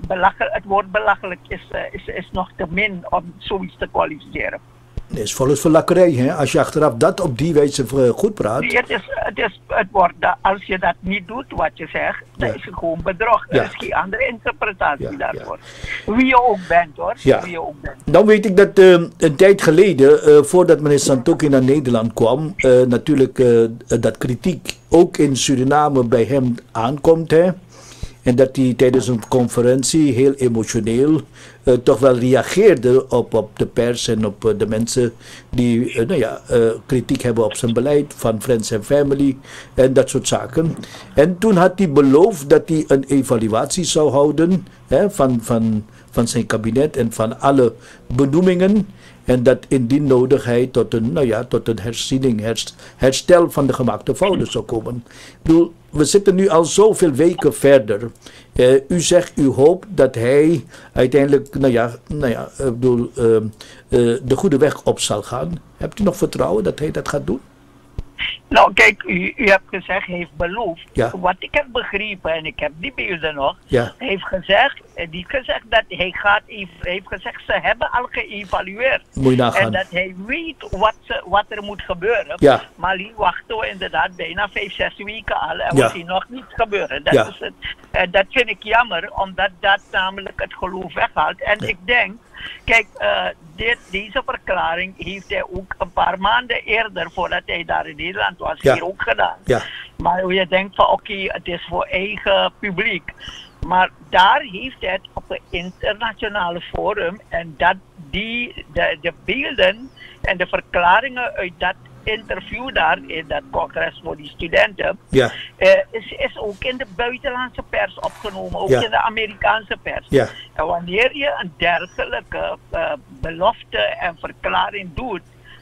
uh, het woord belachelijk is, is, is nog te min om zoiets te kwalificeren. Het is volgens verlakkerij, hè? Als je achteraf dat op die wijze eh, goed praat. Nee, het, is, het, is, het wordt, dat als je dat niet doet wat je zegt, dan Ja. is het gewoon bedrog. Ja. Er is geen andere interpretatie Ja, daarvoor. Wie je ook bent hoor. Wie je ook bent. Dan weet ik dat eh, een tijd geleden, eh, voordat meneer Santoki naar Nederland kwam, natuurlijk dat kritiek ook in Suriname bij hem aankomt. Hè? En dat hij tijdens een conferentie heel emotioneel eh, toch wel reageerde op, op de pers en op eh, de mensen die eh, nou ja, kritiek hebben op zijn beleid van Friends and Family en dat soort zaken. En toen had hij beloofd dat hij een evaluatie zou houden hè, van, van, van zijn kabinet en van alle benoemingen. En dat indien nodig hij tot een, nou ja, tot een herziening, herst- herstel van de gemaakte fouten zou komen. Ik bedoel, we zitten nu al zoveel weken verder. Eh, u zegt, u hoopt dat hij uiteindelijk, nou ja, nou ja ik bedoel, eh, eh, de goede weg op zal gaan. Hebt u nog vertrouwen dat hij dat gaat doen? Nou, kijk, u, u hebt gezegd, heeft beloofd. Ja. Wat ik heb begrepen, en ik heb die beelden nog, Ja. heeft gezegd, eh, die gezegd dat hij gaat, heeft gezegd, ze hebben al geëvalueerd. Moet je nagaan. En dat hij weet wat, ze, wat er moet gebeuren. Ja. Maar die wachten we inderdaad bijna vijf, zes weken al. En we zien nog niets gebeuren. Dat, is het. En dat vind ik jammer, omdat dat namelijk het geloof weghaalt. En ik denk, kijk, eh, dit, deze verklaring heeft hij ook een paar maanden eerder, voordat hij daar in Nederland was, Ja. hier ook gedaan. Ja. Maar hoe je denkt van oké, het is voor eigen publiek. Maar daar heeft hij het op een internationale forum en dat die, de, de beelden en de verklaringen uit dat interview daar in dat congres voor die studenten, Ja. eh, is, is ook in de buitenlandse pers opgenomen, ook Ja. in de Amerikaanse pers. Ja. En wanneer je een dergelijke eh, belofte en verklaring doet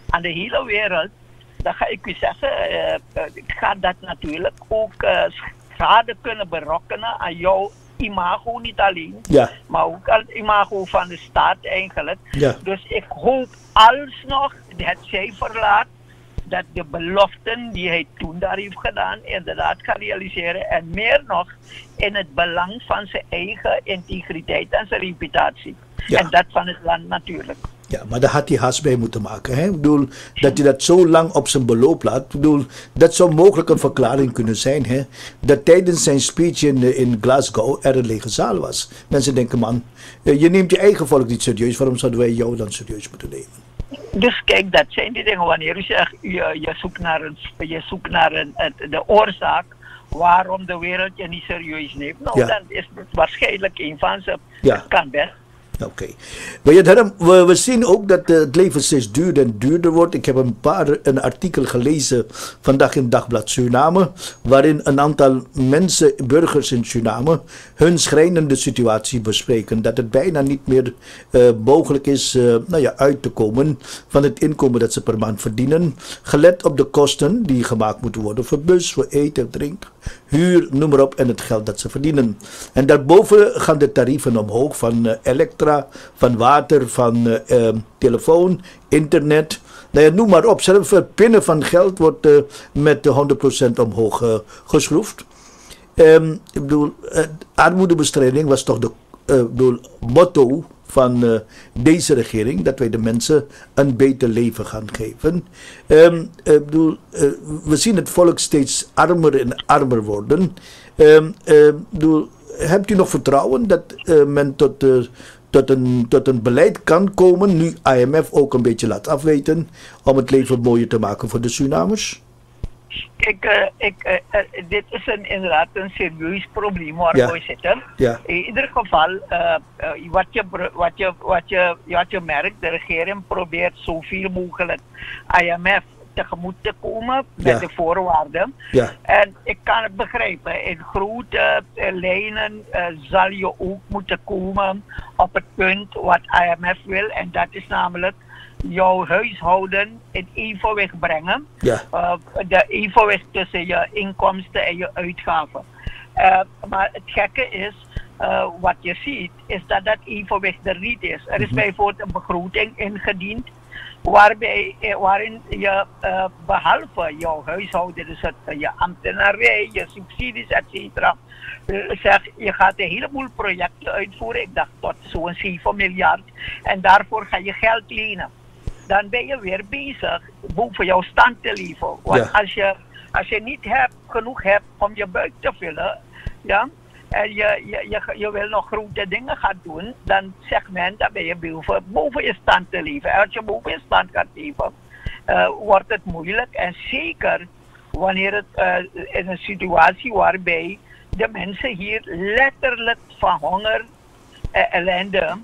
aan de hele wereld, dan ga ik u zeggen, eh, eh, gaat dat natuurlijk ook schade kunnen berokkenen aan jouw imago niet alleen, Ja. maar ook aan het imago van de staat eigenlijk. Ja. Dus ik hoop alsnog dat zij verlaat dat de beloften die hij toen daar heeft gedaan inderdaad gaat realiseren. En meer nog in het belang van zijn eigen integriteit en zijn reputatie. Ja. En dat van het land natuurlijk. Ja, maar daar had hij haast bij moeten maken. Hè? Ik bedoel, dat hij dat zo lang op zijn beloop laat. Ik bedoel, dat zou mogelijk een verklaring kunnen zijn. Hè? Dat tijdens zijn speech in, eh, in Glasgow er een lege zaal was. Mensen denken, man, eh, je neemt je eigen volk niet serieus. Waarom zouden wij jou dan serieus moeten nemen? Dus kijk, dat zijn die dingen wanneer u zegt, je, je zoekt naar, een, je zoekt naar een, het- de oorzaak waarom de wereld je niet serieus neemt. Nou, Ja. dan is het waarschijnlijk een van ze. Ja. Het kan best. Oké. We, zien ook dat eh, het leven steeds duurder en duurder wordt. Ik heb een paar een artikel gelezen vandaag in Dagblad Suriname, waarin een aantal mensen, burgers in Suriname, hun schrijnende situatie bespreken. Dat het bijna niet meer eh, mogelijk is eh, nou ja, uit te komen van het inkomen dat ze per maand verdienen, gelet op de kosten die gemaakt moeten worden voor bus, voor eten, drink, huur, noem maar op, en het geld dat ze verdienen. En daarboven gaan de tarieven omhoog van eh, elektra, van water, van eh, eh, telefoon, internet. Nou noem maar op. Zelfs het pinnen van geld wordt eh, met de 100% omhoog eh, geschroefd. Ehm, ik bedoel, armoedebestrijding was toch de bedoel, motto van deze regering, dat wij de mensen een beter leven gaan geven. Ehm, eh, ik bedoel, we zien het volk steeds armer en armer worden. Ehm, ik bedoel, hebt u nog vertrouwen dat men tot, tot, een, tot een beleid kan komen, nu IMF ook een beetje laat afweten, om het leven mooier te maken voor de Surinamers? Kijk, eh, ik, eh, eh, dit is een, inderdaad een serieus probleem waar Ja. we zitten. Ja. In ieder geval, eh, eh, wat, je, wat, je, wat, je, wat je merkt, de regering probeert zoveel mogelijk IMF tegemoet te komen met Ja. de voorwaarden. Ja. En ik kan het begrijpen, in grote eh, lijnen eh, zal je ook moeten komen op het punt wat IMF wil. En dat is namelijk jouw huishouden in evenwicht brengen. Ja. Uh, de evenwicht tussen je inkomsten en je uitgaven. Uh, maar het gekke is, uh, wat je ziet, is dat dat evenwicht er niet is. Er is bijvoorbeeld een begroting ingediend. Waarbij, eh, waarin je uh, behalve jouw huishouden, dus het, je ambtenarij, je subsidies, et cetera, zeg, je gaat een heleboel projecten uitvoeren. Ik dacht tot zo'n 7 miljard. En daarvoor ga je geld lenen. Dan ben je weer bezig boven jouw stand te leven. Want Ja. als, je, als je niet hebt, genoeg hebt om je buik te vullen, ja, en je, je, je, je wil nog grote dingen gaan doen, dan zegt men dat ben je boven, boven je stand te leven. En als je boven je stand gaat leven, uh, wordt het moeilijk. En zeker wanneer het uh, in een situatie waarbij de mensen hier letterlijk van honger en ellende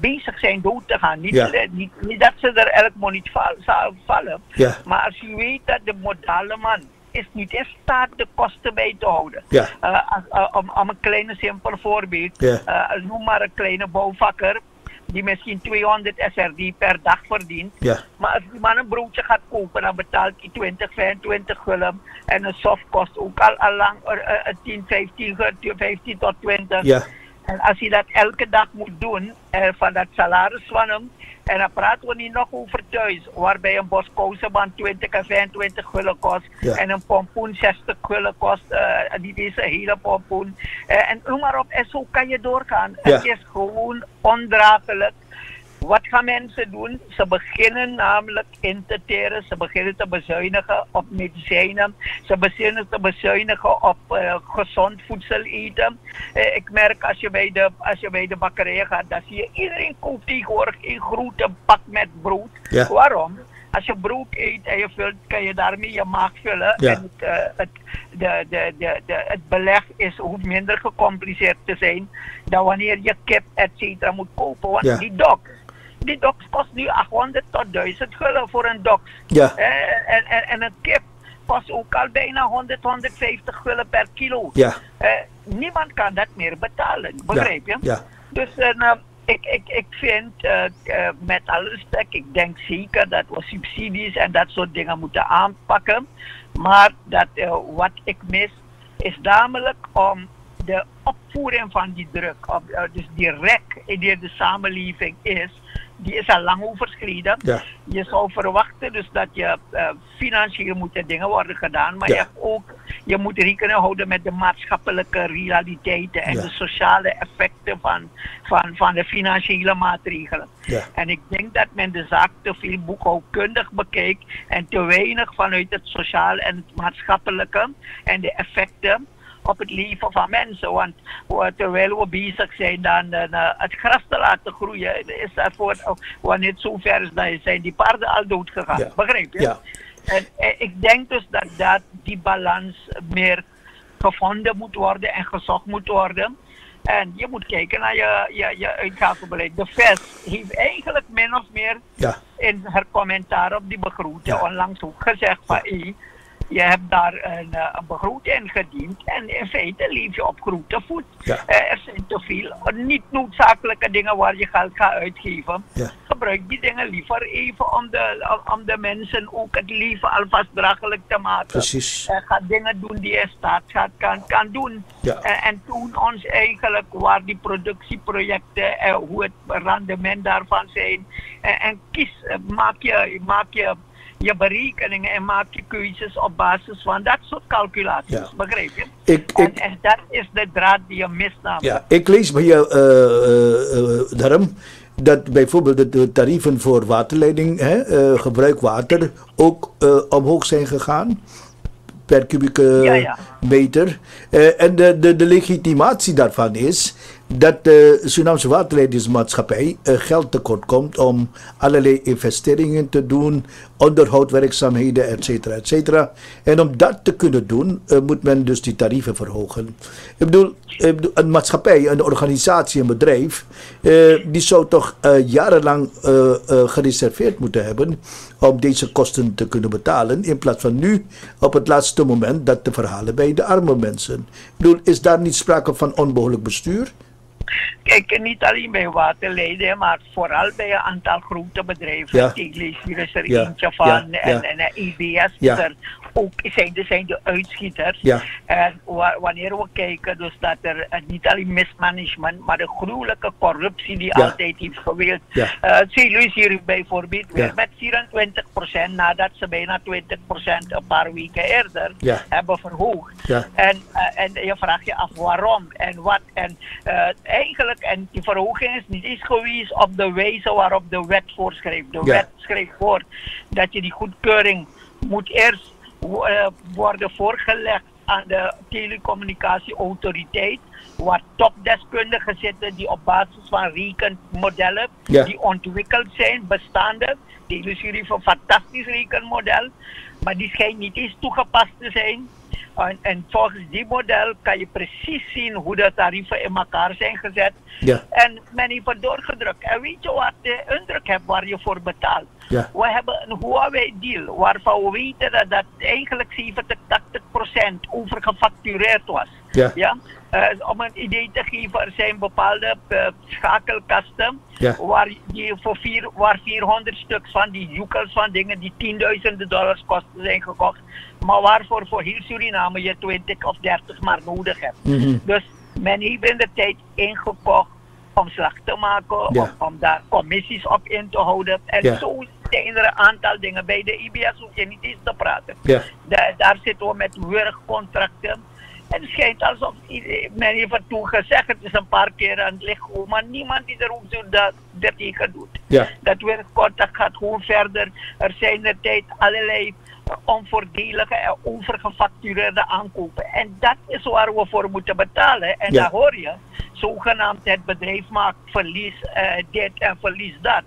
bezig zijn dood te gaan. Niet, Ja. niet, niet dat ze er elk moment zal vallen. Ja. Maar als je weet dat de modale man is niet in staat de kosten bij te houden. Ja. Uh, uh, om, om een kleine simpel voorbeeld. Ja. Uh, noem maar een kleine bouwvakker. die misschien 200 SRD per dag verdient. Ja. Maar als die man een broodje gaat kopen, dan betaalt hij 20, 25 gulden. En een soft kost ook al, al lang uh, uh, 10, 15, gulden, 15 tot 20. Ja. En als hij dat elke dag moet doen, eh, van dat salaris van hem, en dan praten we niet nog over thuis, waarbij een bos kousenband 20 en 25 gulden kost, Ja. en een pompoen 60 gulden kost, eh die een hele pompoen. Eh, en noem maar op, en zo kan je doorgaan. Ja. Het is gewoon ondraaglijk. Wat gaan mensen doen? Ze beginnen namelijk in te teren. Ze beginnen te bezuinigen op medicijnen. Ze beginnen te bezuinigen op eh, gezond voedsel eten. Eh, ik merk als je, bij de, als je bij de bakkerij gaat, dan zie je iedereen koopt tegenwoordig een grote pak met brood. Ja. Waarom? Als je brood eet en je vult, kan je daarmee je maag vullen. Ja. En het, eh, het, de, de, de, de, het beleg is, hoeft minder gecompliceerd te zijn dan wanneer je kip, et cetera, moet kopen. Want Ja. die dok, die doks kost nu 800 tot 1000 gulden voor een doks. Ja. Eh, en, en, en een kip kost ook al bijna 100, 150 gulden per kilo. Ja. Eh, niemand kan dat meer betalen, begrijp je? Ja. Dus nou, ik, ik, ik vind, eh, eh, met alle respect, ik denk zeker dat we subsidies en dat soort dingen moeten aanpakken. Maar dat, wat ik mis, is namelijk om de opvoering van die druk, op, eh, dus die rek die de samenleving is, die is al lang overschreden. Ja. Je zou verwachten dus dat je eh, financieel moeten dingen worden gedaan, maar Ja. je, hebt ook, je moet rekening houden met de maatschappelijke realiteiten en Ja. de sociale effecten van, van, van de financiële maatregelen. Ja. En ik denk dat men de zaak te veel boekhoudkundig bekijkt en te weinig vanuit het sociale en het maatschappelijke en de effecten op het leven van mensen. Want terwijl we bezig zijn dan eh, het gras te laten groeien, is dat voor, wanneer het zover is, dan zijn die paarden al dood gegaan. Ja. Begrijp je? Ja. En eh, ik denk dus dat, dat die balans meer gevonden moet worden en gezocht moet worden. En je moet kijken naar je, je, je uitgavenbeleid. De VES heeft eigenlijk min of meer Ja. in haar commentaar op die begroting Ja. onlangs ook gezegd van "Hé, je hebt daar een, eh, een begroting ingediend en in feite leef je op grote voet. Ja. Eh, er zijn te veel niet noodzakelijke dingen waar je geld gaat uitgeven. Ja. Gebruik die dingen liever even om de, om de mensen ook het leven alvast draaglijk te maken. Precies. Eh, ga dingen doen die een staatsraad kan, kan doen. Ja. En, toon ons eigenlijk waar die productieprojecten en hoe het rendement daarvan zijn. En, en kies, eh, maak je, maak je, je berekeningen en maak je keuzes op basis van dat soort calculaties. Ja. Begrijp je? Ik, En, ik, en dat is de draad die je mist namelijk. ja, ik lees bij je, eh, eh, daarom, dat bijvoorbeeld de, tarieven voor waterleiding, hè, gebruik water, ook omhoog zijn gegaan. Per kubieke Ja, ja. meter. En de, de, de legitimatie daarvan is dat de Surinaamse waterleidingsmaatschappij eh, geld tekort komt om allerlei investeringen te doen, onderhoudwerkzaamheden, et cetera, et cetera. En om dat te kunnen doen, eh, moet men dus die tarieven verhogen. Ik bedoel, een maatschappij, een organisatie, een bedrijf, eh, die zou toch jarenlang gereserveerd moeten hebben om deze kosten te kunnen betalen, in plaats van nu op het laatste moment dat te verhalen bij de arme mensen. Ik bedoel, is daar niet sprake van onbehoorlijk bestuur? Kijk, niet alleen bij waterleiding, maar vooral bij een aantal grote bedrijven. Ja. Teglis, hier is er Ja, eentje van. en, en, en IBS is er ook, zijn, er zijn de uitschieters. Ja. En wa- wanneer we kijken, dus dat er eh, niet alleen mismanagement, maar de gruwelijke corruptie die Ja. altijd heeft gewild. Ja. Uh, hier bijvoorbeeld weer met 24% nadat ze bijna 20% een paar weken eerder hebben verhoogd. En, eh, en je vraagt je af waarom en wat. En eigenlijk, en die verhoging is niet eens geweest op de wijze waarop de wet voorschrijft. De wet schrijft voor dat je die goedkeuring moet eerst worden voorgelegd aan de telecommunicatieautoriteit, waar topdeskundigen zitten die op basis van rekenmodellen Ja. die ontwikkeld zijn, bestaande. Telus heeft een fantastisch rekenmodel, maar die schijnt niet eens toegepast te zijn. En, en volgens die model kan je precies zien hoe de tarieven in elkaar zijn gezet. Ja. En men heeft het doorgedrukt. En weet je wat de indruk hebt waar je voor betaalt? Ja. We hebben een Huawei-deal waarvan we weten dat, dat eigenlijk 70, 80% overgefactureerd was. Ja. Ja? Eh, om een idee te geven, er zijn bepaalde eh, schakelkasten Ja. waar, die voor vier, waar 400 stuks van die joekels van dingen die tienduizenden dollars kosten zijn gekocht. Maar waarvoor voor heel Suriname je 20 of 30 maar nodig hebt. Mhm. Dus men heeft in de tijd ingekocht om slag te maken, Ja. om, om daar commissies op in te houden. En Ja. zo er een aantal dingen. Bij de IBS hoef je niet eens te praten. Ja. Da- daar zitten we met werkcontracten. En het schijnt alsof iedereen- men heeft het toen gezegd, het is een paar keer aan het licht maar niemand die er ook zo dat, dat tegen doet. Ja. Dat werkcontract gaat gewoon verder. Er zijn er tijd allerlei eh, onvoordelige en overgefactureerde aankopen. En dat is waar we voor moeten betalen. En Ja. daar hoor je, zogenaamd het bedrijf maakt verlies eh, dit en verlies dat.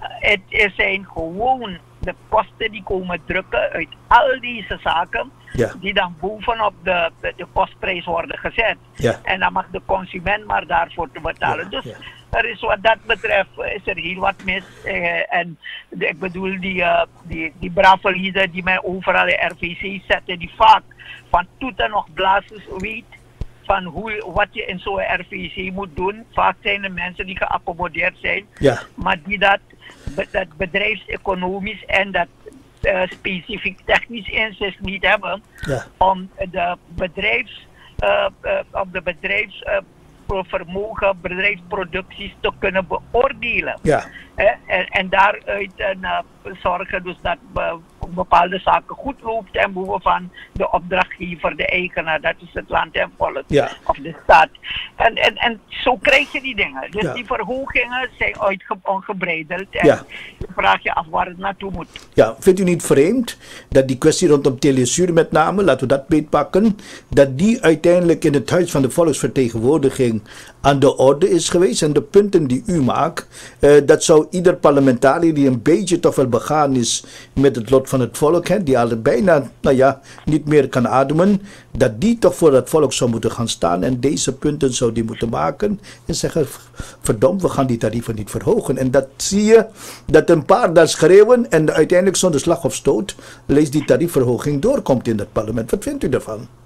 Het zijn gewoon de kosten die komen drukken uit al deze zaken, Ja. die dan bovenop de, de, de kostprijs worden gezet. Ja. En dan mag de consument maar daarvoor te betalen. Ja, dus er is wat dat betreft is er heel wat mis. Eh, en de- ik bedoel, die, eh, die, die brave lieden die mij overal in RVC zetten, die vaak van toeten nog blazers weet van hoe, wat je in zo'n RVC moet doen. Vaak zijn er mensen die geaccommodeerd zijn, maar die dat, dat bedrijfseconomisch en dat eh, specifiek technisch inzicht niet hebben Ja. om de bedrijfs, eh, eh, om de bedrijfsvermogen, bedrijfsproducties te kunnen beoordelen. Ja. En, en daaruit zorgen dus dat bepaalde zaken goed loopt en behoeven van de opdrachtgever, de eigenaar, dat is het land en volk Ja. of de staat. En, en, en zo krijg je die dingen. Dus Ja. die verhogingen zijn uitge- ongebreideld en Ja. je vraagt je af waar het naartoe moet. Ja, vindt u niet vreemd dat die kwestie rondom Telesur met name, laten we dat beetpakken, dat die uiteindelijk in het Huis van de Volksvertegenwoordiging aan de orde is geweest en de punten die u maakt, eh, dat zou ieder parlementariër die een beetje toch wel begaan is met het lot van het volk, hè, die al bijna, nou ja, niet meer kan ademen, dat die toch voor het volk zou moeten gaan staan en deze punten zou die moeten maken en zeggen, verdomd, we gaan die tarieven niet verhogen. En dat zie je, dat een paar daar schreeuwen en uiteindelijk zonder slag of stoot lees die tariefverhoging doorkomt in het parlement. Wat vindt u daarvan?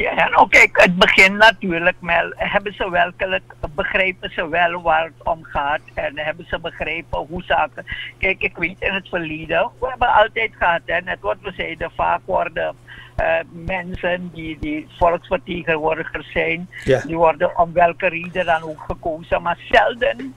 Ja, en ook kijk, het begin natuurlijk, Mel, hebben ze werkelijk, begrepen ze wel waar het om gaat en hebben ze begrepen hoe zaken. Kijk, ik weet in het verleden, we hebben altijd gehad, hè, net wat we zeiden, vaak worden eh, mensen die, die volksvertegenwoordigers zijn, Ja. die worden om welke reden dan ook gekozen, maar zelden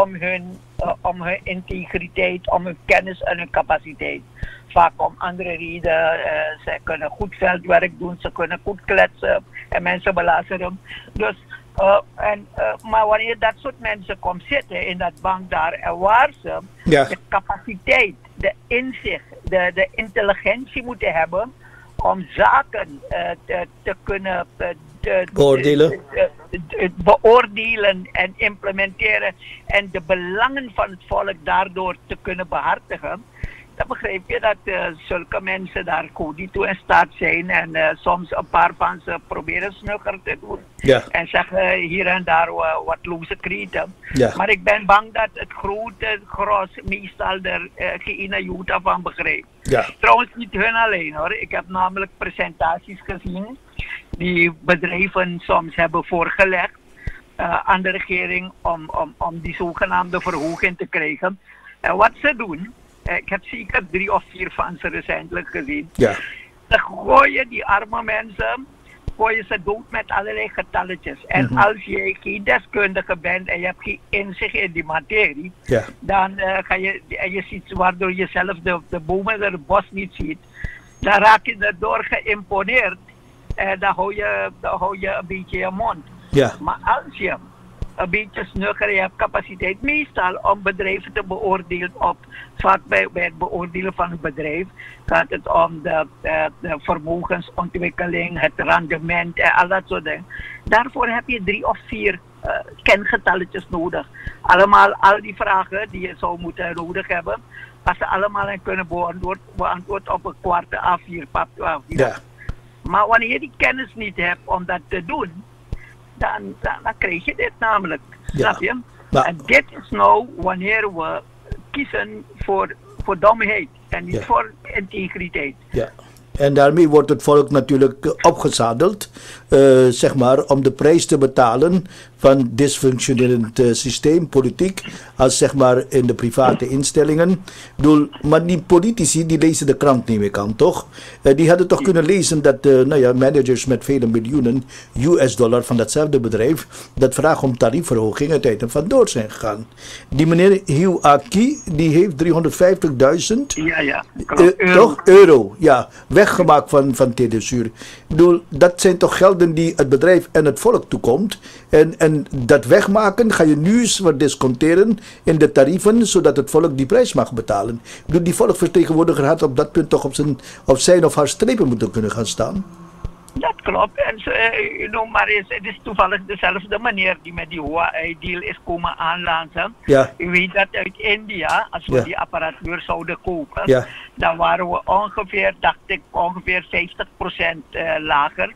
om hun, eh, om hun integriteit, om hun kennis en hun capaciteit. Vaak om andere redenen. eh, ze kunnen goed veldwerk doen, ze kunnen goed kletsen en mensen belazeren. Dus, eh, en, maar wanneer dat soort mensen komt zitten in dat bank daar en waar ze Ja. de capaciteit, de inzicht, de, de intelligentie moeten hebben om zaken te, te kunnen Beoordelen. te- te- te- beoordelen en implementeren en de belangen van het volk daardoor te kunnen behartigen. Dan begrijp je dat eh, zulke mensen daar goed niet toe in staat zijn en eh, soms een paar van ze proberen snugger te doen. Ja. En zeggen hier en daar eh, wat loze kreten. Ja. Maar ik ben bang dat het grote gros meestal er geen jota van begrijpt. Ja. Trouwens niet hun alleen hoor. Ik heb namelijk presentaties gezien die bedrijven soms hebben voorgelegd eh, aan de regering om, om, om die zogenaamde verhoging te krijgen. En wat ze doen, eh, ik heb zeker drie of vier van ze recentelijk gezien. Ja. Ze gooien die arme mensen, gooien ze dood met allerlei getalletjes. En Mhm. als je geen deskundige bent en je hebt geen inzicht in die materie, Ja. dan eh, ga je, en je ziet waardoor je zelf de, de bomen en het bos niet ziet, dan raak je erdoor geïmponeerd en dan hou je, dan hou je een beetje je mond. Ja. Maar als je een beetje snugger, je hebt capaciteit meestal om bedrijven te beoordelen op, vaak bij, bij het beoordelen van een bedrijf gaat het om de, de vermogensontwikkeling, het rendement en al dat soort dingen. Daarvoor heb je drie of vier eh, kengetalletjes nodig. Allemaal al die vragen die je zou moeten nodig hebben, als ze allemaal kunnen beantwoord, beantwoord op een kwart A4 papiertje. Ja. Maar wanneer je die kennis niet hebt om dat te doen, dan, dan, dan krijg je dit namelijk. Ja. Snap je? En dit is nou wanneer we kiezen voor, voor domheid en niet Ja. voor integriteit. Ja. En daarmee wordt het volk natuurlijk eh, opgezadeld, eh, zeg maar, om de prijs te betalen van dysfunctionerend eh, systeem, politiek, als zeg maar in de private instellingen. Ik bedoel, maar die politici die lezen de krant niet meer kan, toch? Die hadden toch kunnen lezen dat nou ja, managers met vele miljoenen US-dollar van datzelfde bedrijf dat vragen om tariefverhoging uiteindelijk vandoor zijn gegaan. Die meneer Hugh Aki, die heeft 350.000 Ja, ja. Euro. toch? Euro, ja. Weggemaakt van, van Tedesur. Ik bedoel, dat zijn toch gelden die het bedrijf en het volk toekomt. En, en dat wegmaken ga je nu eens wat disconteren in de tarieven, zodat het volk die prijs mag betalen. Ik bedoel, die volksvertegenwoordiger had op dat punt toch op zijn, op zijn of haar strepen moeten kunnen gaan staan. Dat klopt. En ze, eh, know, maar is, het is toevallig dezelfde meneer die met die Huawei-deal is komen aanlansen. Ja. U weet dat uit India, als we Ja. die apparatuur zouden kopen, Ja. dan waren we ongeveer, dacht ik, ongeveer 50% eh, lager.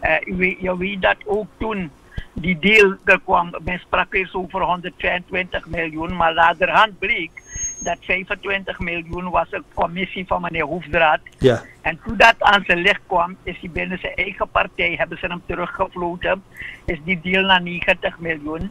Eh, u weet, je weet dat ook toen die deal er kwam, men sprak eerst over 122 miljoen, maar laterhand bleek dat 25 miljoen was een commissie van meneer Hoefdraad. Ja. En toen dat aan zijn licht kwam, is hij binnen zijn eigen partij, hebben ze hem teruggefloten, is die deal naar 90 miljoen.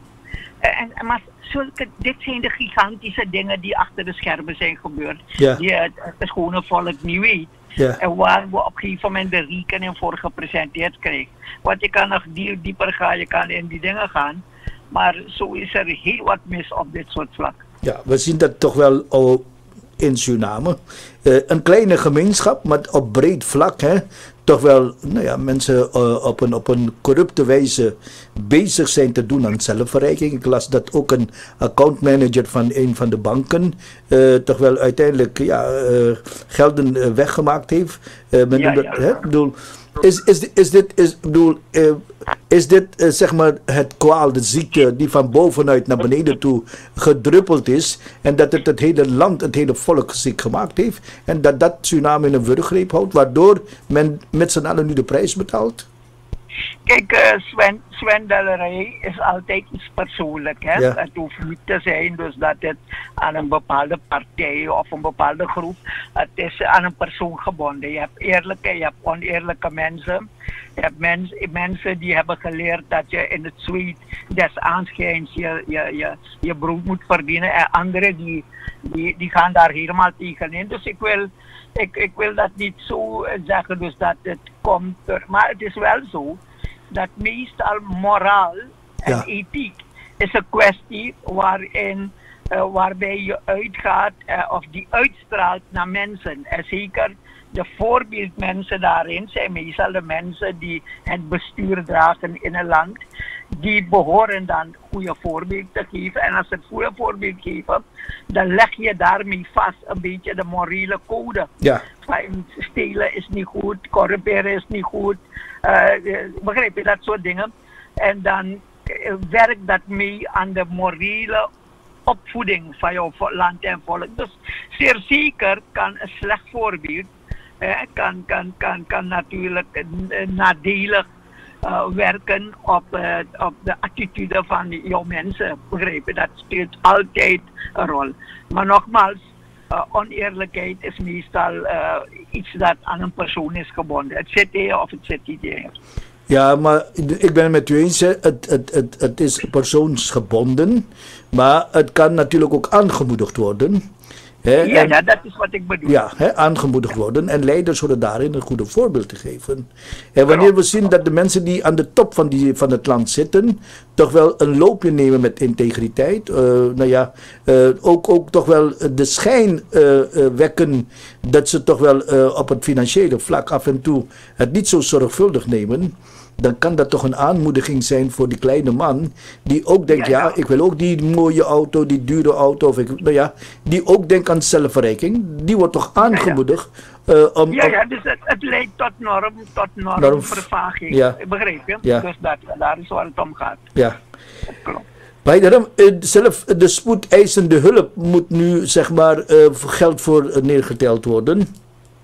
En, en- maar zulke, dit zijn de gigantische dingen die achter de schermen zijn gebeurd. Ja. Die het, het gewone volk niet weet. Ja. En waar we op een gegeven moment de rekening voor gepresenteerd kregen. Want je kan nog die- dieper gaan, je kan in die dingen gaan. Maar zo is er heel wat mis op dit soort vlak. Ja, we zien dat toch wel al in Suriname. Eh, een kleine gemeenschap, maar op breed vlak, hè, toch wel nou ja, mensen eh, op, een, op een corrupte wijze bezig zijn te doen aan zelfverrijking. Ik las dat ook een accountmanager van een van de banken eh, toch wel uiteindelijk ja, gelden weggemaakt heeft. Men Ja, hè, bedoel, is, is, is dit, is, bedoel, is dit eh, zeg maar het kwaal, de ziekte die van bovenuit naar beneden toe gedruppeld is en dat het het hele land, het hele volk ziek gemaakt heeft en dat dat Suriname in een wurggreep houdt, waardoor men met z'n allen nu de prijs betaalt? Kijk, eh, Sven, zwendelerij is altijd iets persoonlijk. Hè? Ja. Het hoeft niet te zijn dus dat het aan een bepaalde partij of een bepaalde groep. Het is aan een persoon gebonden. Je hebt eerlijke, je hebt oneerlijke mensen. Je hebt mens, mensen die hebben geleerd dat je in het zweet des aanschijns je, je, je, je brood moet verdienen. En anderen die, die, die gaan daar helemaal tegenin. Dus ik wil, ik, ik wil dat niet zo zeggen dus dat het komt. er- Maar het is wel zo dat meestal moraal en Ja. ethiek is een kwestie waarin eh, waarbij je uitgaat eh, of die uitstraalt naar mensen. En zeker de voorbeeldmensen daarin zijn meestal de mensen die het bestuur dragen in een land. Die behoren dan goede voorbeeld te geven. En als ze het goede voorbeeld geven, dan leg je daarmee vast een beetje de morele code. Ja, Van stelen is niet goed, corruperen is niet goed. eh, begrijp je dat soort dingen? En dan eh, werkt dat mee aan de morele opvoeding van jouw land en volk. Dus zeer zeker kan een slecht voorbeeld, eh, kan, kan, kan, kan natuurlijk nadelig eh, werken op, eh, op de attitude van jouw mensen. Begrijp je? Dat speelt altijd een rol. Maar nogmaals, uh, oneerlijkheid is meestal iets dat aan een persoon is gebonden. Het zit hier of het zit hier. ja maar ik ben het met u eens, het, het, het is persoonsgebonden, maar het kan natuurlijk ook aangemoedigd worden. Ja, en- ja, dat is wat ik bedoel. ja, aangemoedigd worden. En leiders worden daarin een goede voorbeeld te geven. En wanneer we zien dat de mensen die aan de top van, die, van het land zitten, toch wel een loopje nemen met integriteit. eh, nou ja, eh, ook, ook toch wel de schijn eh, wekken dat ze toch wel op het financiële vlak af en toe het niet zo zorgvuldig nemen. Dan kan dat toch een aanmoediging zijn voor die kleine man. Die ook denkt, Ja, ja, ja. ik wil ook die mooie auto, die dure auto. Of ik, nou ja, die ook denkt aan zelfverrijking. Die wordt toch aangemoedigd eh, om... Ja, om- ja, dus het, het leidt tot norm, tot Norm- normvervaging. ja. Begreep je? Ja. Dus dat, daar is waar het om gaat. ja. Klopt. Maar daarom, eh, zelf de spoedeisende hulp moet nu zeg maar eh, geld voor eh, neergeteld worden.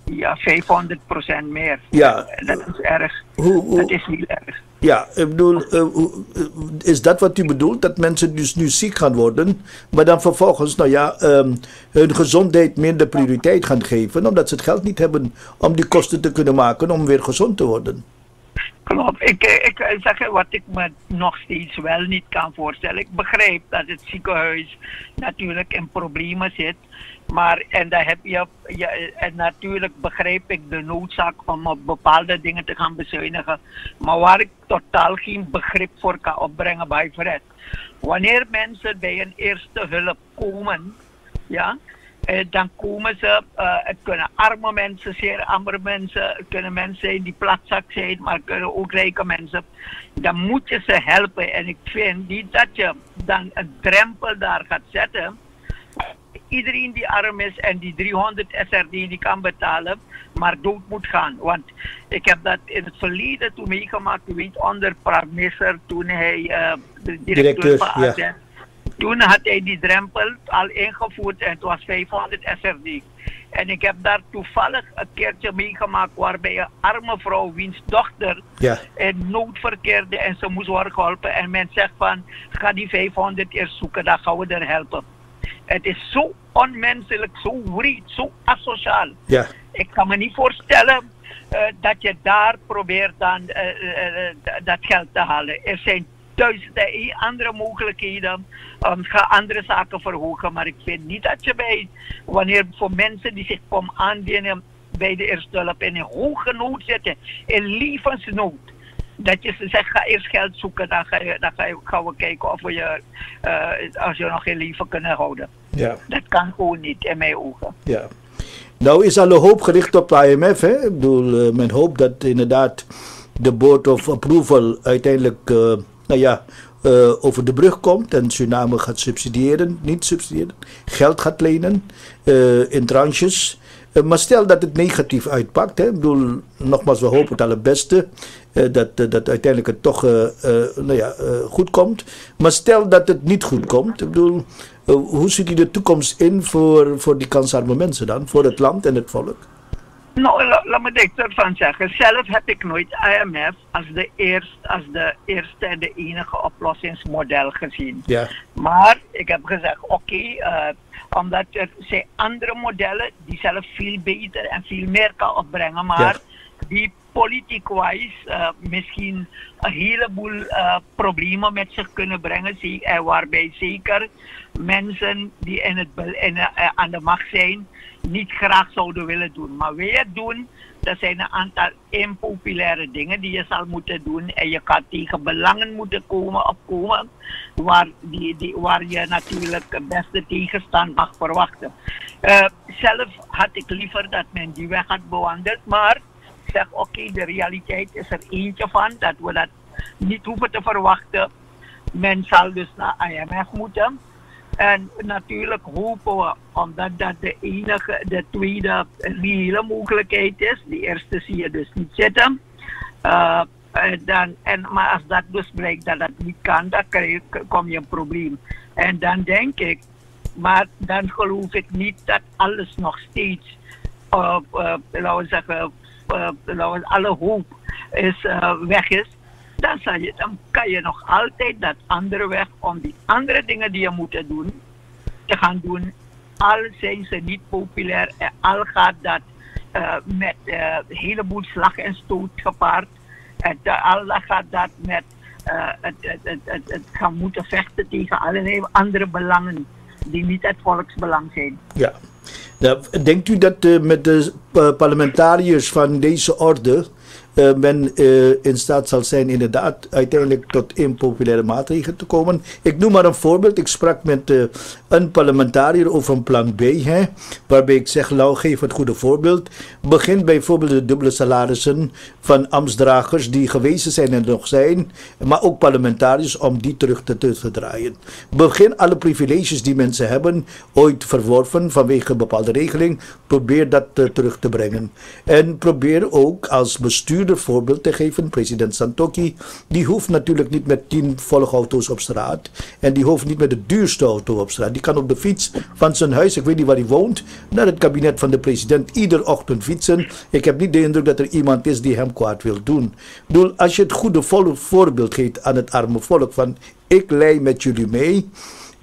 Ja, 500% meer. Ja. Dat is erg. Hoe, hoe- Dat is heel erg. Ja, ik bedoel, eh, eh, is dat wat u bedoelt? Dat mensen dus nu ziek gaan worden, maar dan vervolgens, nou ja, ehm, hun gezondheid minder prioriteit gaan geven, omdat ze het geld niet hebben om die kosten te kunnen maken om weer gezond te worden. Klopt. Ik, eh, ik zeg wat ik me nog steeds wel niet kan voorstellen. Ik begrijp dat het ziekenhuis natuurlijk in problemen zit. Maar, en, daar heb je, en natuurlijk begrijp ik de noodzaak om op bepaalde dingen te gaan bezuinigen. Maar waar ik totaal geen begrip voor kan opbrengen bij Fred. Wanneer mensen bij een eerste hulp komen, ja, eh, dan komen ze, eh, het kunnen arme mensen, zeer arme mensen, het kunnen mensen zijn die platzak zijn, maar het kunnen ook rijke mensen. Dan moet je ze helpen. En ik vind niet dat je dan een drempel daar gaat zetten. Iedereen die arm is en die 300 SRD die kan betalen, maar dood moet gaan. Want ik heb dat in het verleden toen meegemaakt, u weet, onder Praat toen hij eh, de directeur ja. AZ toen had hij die drempel al ingevoerd en het was 500 SRD. En ik heb daar toevallig een keertje meegemaakt waarbij een arme vrouw, wiens dochter Ja, in nood verkeerde en ze moest worden geholpen. En men zegt van, ga die 500 eerst zoeken, dan gaan we er helpen. Het is zo onmenselijk, zo wreed, zo asociaal. ja, Ik kan me niet voorstellen eh, dat je daar probeert dan eh, eh, dat geld te halen. Er zijn duizenden andere mogelijkheden om ga andere zaken verhogen. Maar ik vind niet dat je bij, wanneer voor mensen die zich komen aandienen bij de eerste hulp in een hoge nood zitten, in levensnood. Dat je ze zegt, ga eerst geld zoeken, dan, ga je, dan ga je, gaan we kijken of we je, eh, als je nog in leven kunnen houden. ja, Dat kan gewoon niet in mijn ogen. ja. Nou is alle hoop gericht op de IMF. Hè? Ik bedoel, eh, men hoopt dat inderdaad de Board of Approval uiteindelijk eh, nou ja, over de brug komt en Suriname gaat subsidiëren, niet subsidiëren, geld gaat lenen in tranches. Eh, maar stel dat het negatief uitpakt, hè? ik bedoel, nogmaals, we hopen het allerbeste, eh, dat, eh, dat uiteindelijk het toch nou ja, goed komt. Maar stel dat het niet goed komt, ik bedoel, hoe ziet u de toekomst in voor, voor die kansarme mensen dan, voor het land en het volk? Nou, la- laat me dit ervan zeggen. Zelf heb ik nooit IMF als de, eerst, als de eerste en de enige oplossingsmodel gezien. Ja, Maar ik heb gezegd, oké, eh, omdat er zijn andere modellen die zelf veel beter en veel meer kan opbrengen, maar die politiek-wise eh, misschien een heleboel eh, problemen met zich kunnen brengen. Zie- En waarbij zeker mensen die in het, in, aan de macht zijn, niet graag zouden willen doen. Maar het doen, er zijn een aantal impopulaire dingen die je zal moeten doen. En je kan tegen belangen moeten komen opkomen waar, die, die, waar je natuurlijk het beste tegenstand mag verwachten. Eh, zelf had ik liever dat men die weg had bewandeld, maar zeg oké, de realiteit is er eentje van dat we dat niet hoeven te verwachten. Men zal dus naar IMF moeten. En natuurlijk hopen we, omdat dat de enige, de tweede reële mogelijkheid is. De eerste zie je dus niet zitten. Eh, en dan, en, maar als dat dus blijkt dat dat niet kan, dan krijg kom je een probleem. En dan denk ik, maar dan geloof ik niet dat alles nog steeds, uh, laten we zeggen, alle hoop is, weg is. Dan, zal je, dan kan je nog altijd dat andere weg om die andere dingen die je moet doen, te gaan doen. Al zijn ze niet populair en al gaat dat uh, met uh, een heleboel slag en stoot gepaard. En uh, al gaat dat met het, het, het, het, gaan moeten vechten tegen allerlei andere belangen die niet het volksbelang zijn. Ja. Nou, denkt u dat met de parlementariërs van deze orde uh, men in staat zal zijn inderdaad uiteindelijk tot impopulaire maatregelen te komen? Ik noem maar een voorbeeld. Ik sprak met een parlementariër over een plan B, hè, waarbij ik zeg, nou geef het goede voorbeeld. Begin bijvoorbeeld de dubbele salarissen van ambtsdragers die gewezen zijn en nog zijn, maar ook parlementariërs om die terug te, te draaien. Begin alle privileges die mensen hebben, ooit verworven vanwege een bepaalde regeling, probeer dat uh, terug te brengen. En probeer ook als bestuur eerder voorbeeld te geven. President Santoki, die hoeft natuurlijk niet met tien volgauto's op straat. En die hoeft niet met de duurste auto op straat. Die kan op de fiets van zijn huis, ik weet niet waar hij woont, naar het kabinet van de president iedere ochtend fietsen. Ik heb niet de indruk dat er iemand is die hem kwaad wil doen. Bedoel, als je het goede voorbeeld geeft aan het arme volk van ik lei met jullie mee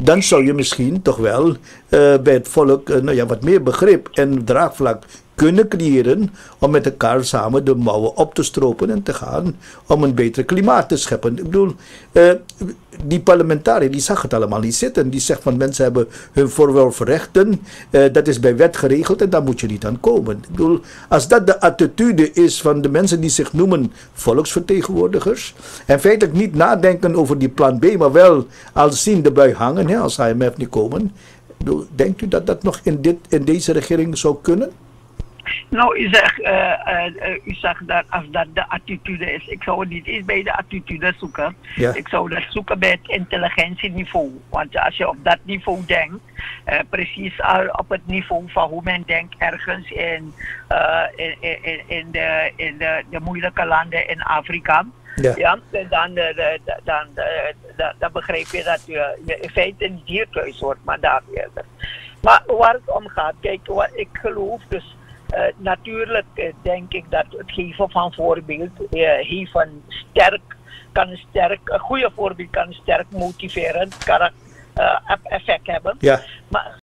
dan zou je misschien toch wel uh, bij het volk uh, nou ja, wat meer begrip en draagvlak kunnen creëren om met elkaar samen de mouwen op te stropen en te gaan om een beter klimaat te scheppen. Ik bedoel, uh, die parlementariër die zag het allemaal niet zitten. Die zegt van mensen hebben hun voorwerprechten, uh, dat is bij wet geregeld en daar moet je niet aan komen. Ik bedoel, als dat de attitude is van de mensen die zich noemen volksvertegenwoordigers en feitelijk niet nadenken over die plan B, maar wel al zien de bui hangen hè, als IMF niet komen, denkt u dat dat nog in, dit, in deze regering zou kunnen? Nou, u zegt, uh, uh, u zegt dat als dat de attitude is, ik zou het niet eens bij de attitude zoeken. Ja. Ik zou dat zoeken bij het intelligentieniveau. Want als je op dat niveau denkt, uh, precies al op het niveau van hoe men denkt ergens in, in, in, in, de, in de, de moeilijke landen in Afrika. Ja. Ja, dan, dan, dan, dan, begrijp je dat je, je in feite niet hier thuis hoort, maar daar eerder. Maar waar het om gaat, kijk, wat ik geloof dus uh, natuurlijk uh, denk ik dat het geven van voorbeeld uh, heeft een sterk, kan een sterk, een goede voorbeeld kan een sterk motiverend effect hebben. Ja. Maar